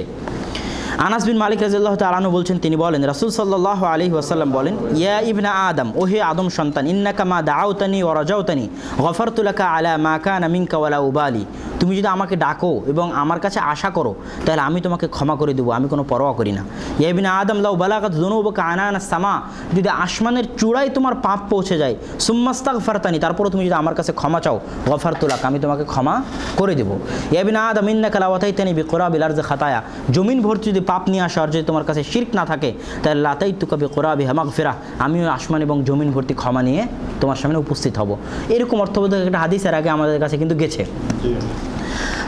আনাস বিন মালিক রাজিল্লাহ তালানু বলছেন, তিনি বলেন, রাসুল সাল্লাহ আলী ওয়াসাল্লাম বলেন, ইয়া ইবনা আদম, ওহে আদম সন্তান, ইন্নাকা মা দাউতানি ও রাজাউতানি গফরতুলাকা আলা মা কানা মিনকা ওয়ালা উবালি। তুমি যদি আমাকে ডাকো এবং আমার কাছে আশা করো, তাহলে আমি তোমাকে ক্ষমা করে দেবো, আমি কোনো পরোয়া করি না। ইয়া ইবনা আদম, লাউ বালাগাত দুনুবকা আনানা সামা, যদি আসমানের চূড়ায় তোমার পাপ পৌঁছে যায় সুম্মাস্তাক ফারতানি তারপরে তুমি যদি আমার কাছে ক্ষমা চাও গফারতুলাক আমি তোমাকে ক্ষমা করে দেবো। ইয়াবিনা আদম ইন্না কালাওয়াতাই তেনি বিকোরা বিলার যে খাতায়া, জমিন ভর্তি যদি পাপ নিয়ে আসা আর যদি তোমার কাছে শির্ক না থাকে তাহলে লাতাই তুকা বিকোরা বিহামাক ফেরা আমিও আসমান এবং জমিন ভর্তি ক্ষমা নিয়ে তোমার সামনে উপস্থিত হব। এরকম অর্থবোধক একটা হাদিসের আগে আমাদের কাছে কিন্তু গেছে।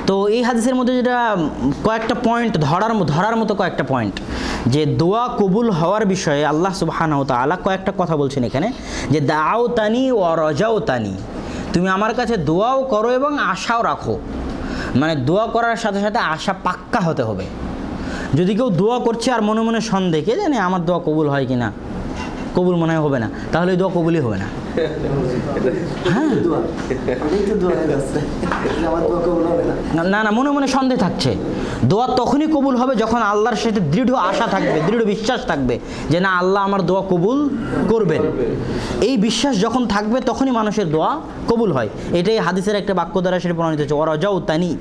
তো এই হাদিসের মধ্যে যেটা কয়েকটা পয়েন্ট ধরার ধরার মতো কয়েকটা পয়েন্ট যে দোয়া কবুল হওয়ার বিষয়ে আল্লাহ সুবাহানাহ তাআলা কয়েকটা কথা বলছেন এখানে যে দাও তানি ও রজাও তানি তুমি আমার কাছে দোয়াও করো এবং আশাও রাখো। মানে দোয়া করার সাথে সাথে আশা পাক্কা হতে হবে। যদি কেউ দোয়া করছে আর মনে মনে সন্দেহ, কে জানে আমার দোয়া কবুল হয় কি না কবুল মনে হবে না। তাহলে ওই দোয়া কবুলই হবে না। হ্যাঁ। না, না- মনে মনে সন্দেহ থাকছে। দোয়া তখনই কবুল হবে যখন আল্লাহর সাথে দৃঢ় আশা থাকবে, দৃঢ় বিশ্বাস থাকবে যে না, আল্লাহ আমার দোয়া কবুল করবেন। এই বিশ্বাস যখন থাকবে তখনই মানুষের দোয়া কবুল হয়। এটাই হাদিসের একটা বাক্য দ্বারা সেটা প্রমাণিত হচ্ছে। ওরা তানি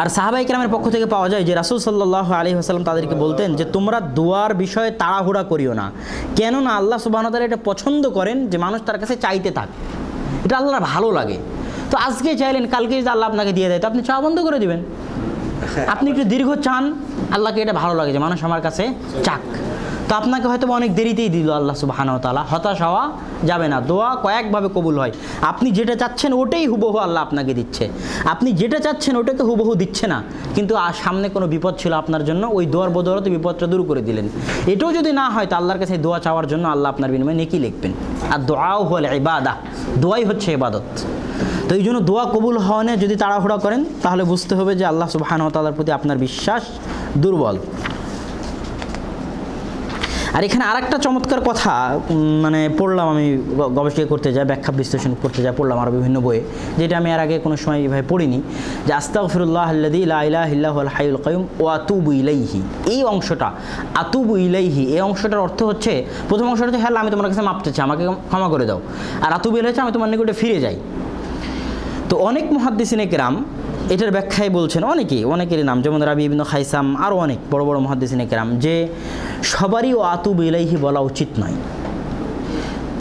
আর সাহাবাই কেরামের পক্ষ থেকে পাওয়া যায় যে রাসুল সাল্লাহ আলী আসাল্লাম তাদেরকে বলতেন যে, তোমরা দোয়ার বিষয়ে তাড়াহুড়া করিও না। কেননা আল্লাহ সুবাহ তারা এটা পছন্দ করেন যে, মানুষ তার কাছে চাইতে থাক। এটা আল্লাহর ভালো লাগে। তো আজকে চাইলেন, কালকে যদি আল্লাহ আপনাকে দিয়ে দেয়, তো আপনি চা বন্ধ করে দেবেন। আপনি একটু দীর্ঘ চান, আল্লাহকে এটা ভালো লাগে যে, মানুষ আমার কাছে চাক। তো আপনাকে হয়তো অনেক দেরিতেই দিল আল্লাহ সুবাহানাও তালা হতাশ হওয়া যাবে না। দোয়া কয়েকভাবে কবুল হয়। আপনি যেটা চাচ্ছেন ওটাই হুবহু আল্লাহ আপনাকে দিচ্ছে। আপনি যেটা চাচ্ছেন ওটাকে হুবহু দিচ্ছে না। কিন্তু আর সামনে কোনো বিপদ ছিল আপনার জন্য, ওই দোয়ার বদৌলতে বিপদটা দূর করে দিলেন। এটাও যদি না হয়, তো আল্লাহর কাছে দোয়া চাওয়ার জন্য আল্লাহ আপনার বিনিময়ে নেকি লিখবেন। আর দোয়াও হল ইবাদা দোয়াই হচ্ছে ইবাদত। তো এই জন্য দোয়া কবুল হওয়া যদি তাড়াহুড়া করেন, তাহলে বুঝতে হবে যে আল্লাহ সুবাহান তালার প্রতি আপনার বিশ্বাস দুর্বল। আর এখানে আরেকটা চমৎকার কথা মানে পড়লাম আমি গবেষণা করতে যাই, ব্যাখ্যা বিশ্লেষণ করতে যাই, পড়লাম আরও বিভিন্ন বইয়ে, যেটা আমি এর আগে কোনো সময় এইভাবে পড়িনি। যে আস্তাগফিরুল্লাহ আল্লাযী লা ইলাহা হাইয়ুল কাইয়ুম ওয়া আতুবু ইলাইহি। এই অংশটা, আতুবু ইলাইহি, এই অংশটার অর্থ হচ্ছে, প্রথম অংশটা হচ্ছে হ্যাঁ আমি তোমার কাছে মাপতে চাই আমাকে ক্ষমা করে দাও। আর আতুবু ইলাইহি হচ্ছে, আমি তোমার নিকটে ফিরে যাই। তো অনেক মহাদ্দিসিনে কেরাম এটার ব্যাখ্যায় বলছেন অনেকে অনেকেরই নাম, যেমন রাবি ইবিন খাইসাম আরও অনেক বড় বড় মহাদেশ নেকেরাম যে সবারই ও আতুব ইলাইহি বলা উচিত নয়।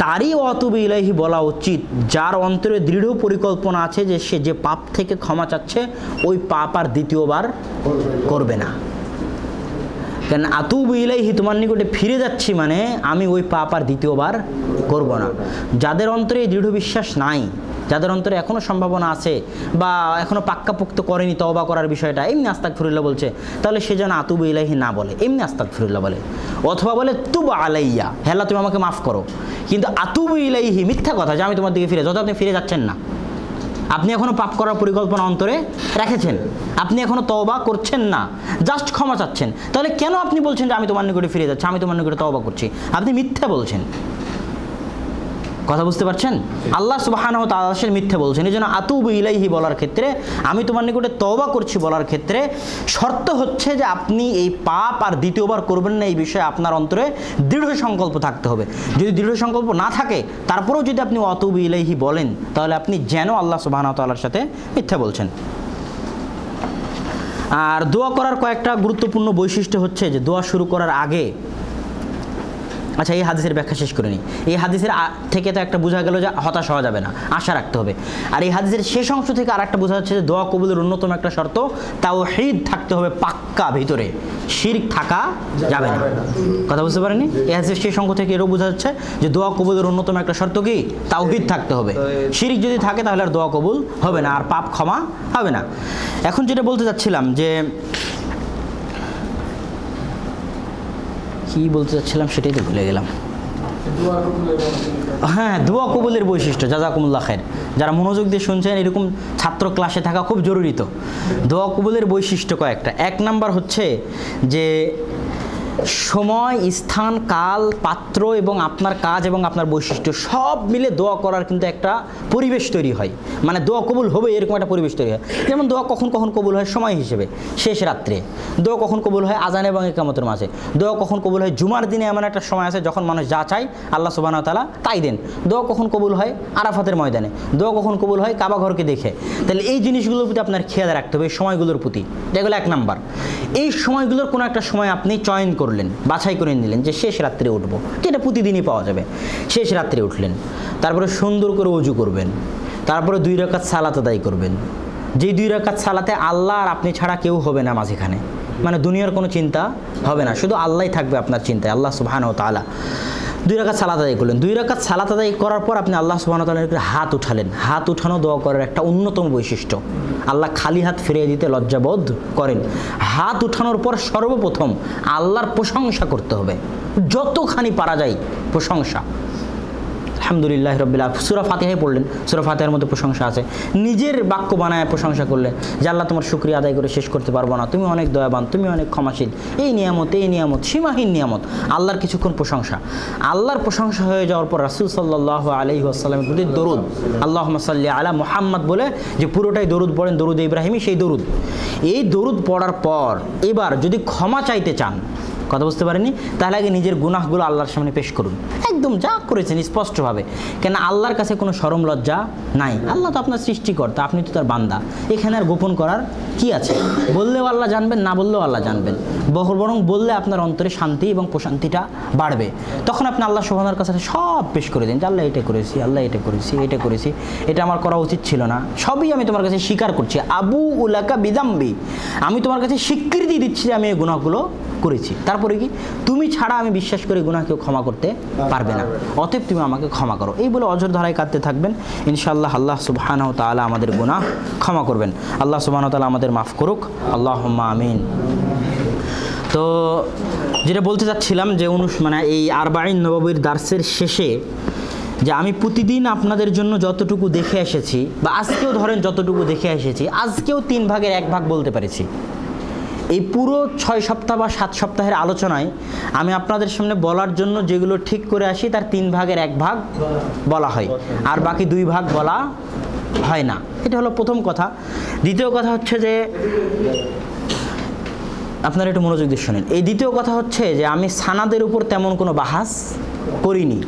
তারই ও আতুব ইলাইহি বলা উচিত, যার অন্তরে দৃঢ় পরিকল্পনা আছে যে সে যে পাপ থেকে ক্ষমা চাচ্ছে, ওই পাপ আর দ্বিতীয়বার করবে না। কেন আতুব ইলাইহি, তোমার নিকটে ফিরে যাচ্ছি মানে আমি ওই পাপ আর দ্বিতীয়বার করব না। যাদের অন্তরে দৃঢ় বিশ্বাস নাই, যাদের অন্তরে এখনও সম্ভাবনা আছে বা এখনও পাক্কাপোক্ত করেনি তওবা করার বিষয়টা, এমনি আস্তাক ফিরুল্লাহ বলছে, তাহলে সে যেন আতুব ইলাইহি না বলে, এমনি আস্তাক ফিরুল্লাহ বলে। অথবা বলে, তুব আলাইয়া হেলা তুমি আমাকে মাফ করো। কিন্তু আতুব ইলাইহি মিথ্যা কথা যে আমি তোমার দিকে ফিরে, যত আপনি ফিরে যাচ্ছেন না। আপনি এখনও পাপ করার পরিকল্পনা অন্তরে রেখেছেন। আপনি এখনও তওবা করছেন না। জাস্ট ক্ষমা চাচ্ছেন। তাহলে কেন আপনি বলছেন যে আমি তোমার নিকটে ফিরে যাচ্ছি, আমি তোমার নিকটে তওবা করছি? আপনি মিথ্যা বলছেন। কথা বুঝতে পারছেন? আল্লাহ সুবাহান তালাশের মিথ্যে বলছেন। এই জন্য আতুব ইলাইহি বলার ক্ষেত্রে, আমি তোমার নিকটে তওবা করছি বলার ক্ষেত্রে, শর্ত হচ্ছে যে আপনি এই পাপ আর দ্বিতীয়বার করবেন না এই বিষয়ে আপনার অন্তরে দৃঢ় সংকল্প থাকতে হবে। যদি দৃঢ় সংকল্প না থাকে, তারপরেও যদি আপনি অতুব ইলাইহি বলেন, তাহলে আপনি যেন আল্লাহ সুবাহান তাল্লার সাথে মিথ্যে বলছেন। আর দোয়া করার কয়েকটা গুরুত্বপূর্ণ বৈশিষ্ট্য হচ্ছে যে দোয়া শুরু করার আগে আচ্ছা এই হাদিসের ব্যাখ্যা শেষ করে নিই এই হাদিসের থেকে তো একটা বোঝা গেল যে হতাশ হওয়া যাবে না, আশা রাখতে হবে। আর এই হাদিসের শেষ অংশ থেকে আর একটা বোঝা যাচ্ছে যে দোয়া কবুলের অন্যতম একটা শর্ত তাও হিদ থাকতে হবে পাক্কা ভিতরে। শিরক থাকা যাবে না। কথা বুঝতে পারেনি এই হাদিসের শেষ অংশ থেকে এরও বোঝা যাচ্ছে যে দোয়া কবুলের অন্যতম একটা শর্ত কি? তাওহিদ থাকতে হবে। শিরিক যদি থাকে তাহলে আর দোয়া কবুল হবে না, আর পাপ ক্ষমা হবে না। এখন যেটা বলতে চাচ্ছিলাম যে কি বলতে চাচ্ছিলাম সেটাই তো ভুলে গেলাম। হ্যাঁ দোয়া কবুলের বৈশিষ্ট্য জাজাকুমুল্লা খের যারা মনোযোগ দিয়ে শুনছেন, এরকম ছাত্র ক্লাসে থাকা খুব জরুরি তো। দোয়া কবুলের বৈশিষ্ট্য কয়েকটা। এক নাম্বার হচ্ছে যে সময়, স্থান, কাল, পাত্র এবং আপনার কাজ এবং আপনার বৈশিষ্ট্য সব মিলে দোয়া করার কিন্তু একটা পরিবেশ তৈরি হয়। মানে দোয়া কবুল হবে এরকম একটা পরিবেশ তৈরি হয়। যেমন দোয়া কখন কখন কবুল হয় সময় হিসেবে, শেষ রাত্রে। দোয়া কখন কবুল হয় আজান এবং একামতের মাঝে। দোয়া কখন কবুল হয় জুমার দিনে এমন একটা সময় আছে যখন মানুষ যা চায় আল্লাহ সুবাহ তালা তাই দেন। দোয়া কখন কবুল হয় আরাফাতের ময়দানে। দোয়া কখন কবুল হয় কাবা ঘরকে দেখে। তাহলে এই জিনিসগুলোর প্রতি আপনার খেয়াল রাখতে হবে এই সময়গুলোর প্রতি। যেগুলো এক নাম্বার। এই সময়গুলোর কোনো একটা সময় আপনি চয়ন করলেন, বাছাই করে নিলেন যে শেষ রাত্রে উঠবো। যেটা প্রতিদিনই পাওয়া যাবে। শেষ রাত্রে উঠলেন। তারপরে সুন্দর করে উজু করবেন। তারপরে দুই রাকাত সালাত আদায় করবেন। যেই দুই রকাত সালাতে আল্লাহ আর আপনি ছাড়া কেউ হবে না মাঝেখানে। মানে দুনিয়ার কোনো চিন্তা হবে না। শুধু আল্লাহই থাকবে আপনার চিন্তায়, আল্লাহ সুবাহান ও তালা দুই রাকাত সালাত আদায় করলেন। দুই রাকাত সালাত আদায় করার পর আপনি আল্লাহ সুবাহ তালের হাত উঠালেন। হাত উঠানো দোয়া করার একটা অন্যতম বৈশিষ্ট্য। আল্লাহ খালি হাত ফিরিয়ে দিতে লজ্জাবোধ করেন। হাত উঠানোর পর সর্বপ্রথম আল্লাহর প্রশংসা করতে হবে। যতখানি পারা যায় প্রশংসা। আলহামদুলিল্লাহ রবিল্লা সুরা ফাতিহাই পড়লেন। সুরা ফাতিহার মধ্যে প্রশংসা আছে। নিজের বাক্য বানায় প্রশংসা করলেন যে আল্লাহ তোমার শুক্রিয়া আদায় করে শেষ করতে পারব না। তুমি অনেক দয়াবান, তুমি অনেক ক্ষমাশীল। এই নিয়ামত এই নিয়ামত, সীমাহীন নিয়ামত, আল্লাহর কিছুক্ষণ প্রশংসা। আল্লাহর প্রশংসা হয়ে যাওয়ার পর রাসুল সাল্লাহ আলহি আসসালামের প্রতি দরুদ আল্লাহ সাল্লি আলা মোহাম্মদ বলে যে পুরোটাই দরুদ পড়েন, দরুদ ইব্রাহিমী সেই দরুদ। এই দরুদ পড়ার পর এবার যদি ক্ষমা চাইতে চান কথা বুঝতে পারেনি? তাহলে আগে নিজের গুনাহগুলো আল্লাহর সামনে পেশ করুন। একদম যা করেছেন স্পষ্টভাবে। কেন আল্লাহর কাছে কোনো সরম লজ্জা নাই? আল্লাহ তো আপনার সৃষ্টিকর্তা, আপনি তো তার বান্দা। এখানে আর গোপন করার কি আছে? বললেও আল্লাহ জানবেন, না বললেও আল্লাহ জানবেন। বহ- বরং বললে আপনার অন্তরে শান্তি এবং প্রশান্তিটা বাড়বে। তখন আপনি আল্লাহ সোহানার কাছে সব পেশ করে দিন যে, আল্লাহ এটা করেছি, আল্লাহ এটা করেছি এটা করেছি। এটা আমার করা উচিত ছিল না। সবই আমি তোমার কাছে স্বীকার করছি। আবু উলাকা বিদাম্বি আমি তোমার কাছে স্বীকৃতি দিচ্ছি যে আমি এই গুণাগুলো করেছি। তারপরে কি? তুমি ছাড়া আমি বিশ্বাস করি গুনাহ কেউ ক্ষমা করতে পারবে না। অতএব তুমি আমাকে ক্ষমা করো। এই বলে অজর ধারায় কাঁদতে থাকবেন। ইনশাআল্লাহ আল্লাহ সুবহানাহু তাআলা আমাদের গুনাহ ক্ষমা করবেন। আল্লাহ সুবহানাহু তাআলা আমাদের মাফ করুক। আল্লাহুম্মা আমিন। তো যেটা বলতে চাচ্ছিলাম যে অনুষ মানে এই আরবাইন নবাবীর দার্সের শেষে যে আমি প্রতিদিন আপনাদের জন্য যতটুকু দেখে এসেছি বা আজকেও ধরেন যতটুকু দেখে এসেছি আজকেও তিন ভাগের এক ভাগ বলতে পেরেছি। এই পুরো ছয় সপ্তাহ বা সাত সপ্তাহের আলোচনায় আমি আপনাদের সামনে বলার জন্য যেগুলো ঠিক করে আসি, তার তিন ভাগের এক ভাগ বলা হয়। আর বাকি দুই ভাগ বলা হয় না। এটা হলো প্রথম কথা। দ্বিতীয় কথা হচ্ছে যে, আপনারা একটু মনোযোগ দিয়ে শোনেন। এই দ্বিতীয় কথা হচ্ছে যে, আমি সানাদের উপর তেমন কোনো বাহাস করিনি।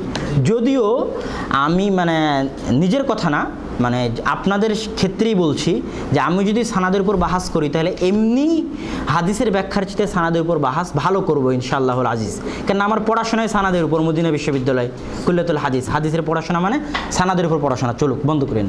যদিও আমি মানে নিজের কথা না মানে আপনাদের ক্ষেত্রেই বলছি যে আমি যদি সানাদের উপর বাহাস করি, তাহলে এমনি হাদিসের ব্যাখ্যার চিতে সানাদের উপর বাহাস ভালো করব ইনশাআল্লাহ আজিজ। কেন আমার পড়াশোনায় সানাদের উপর, মদিনা বিশ্ববিদ্যালয়, কুল্লাতুল হাদিস। হাদিসের পড়াশোনা মানে সানাদের উপর পড়াশোনা, চলুক, বন্ধ করে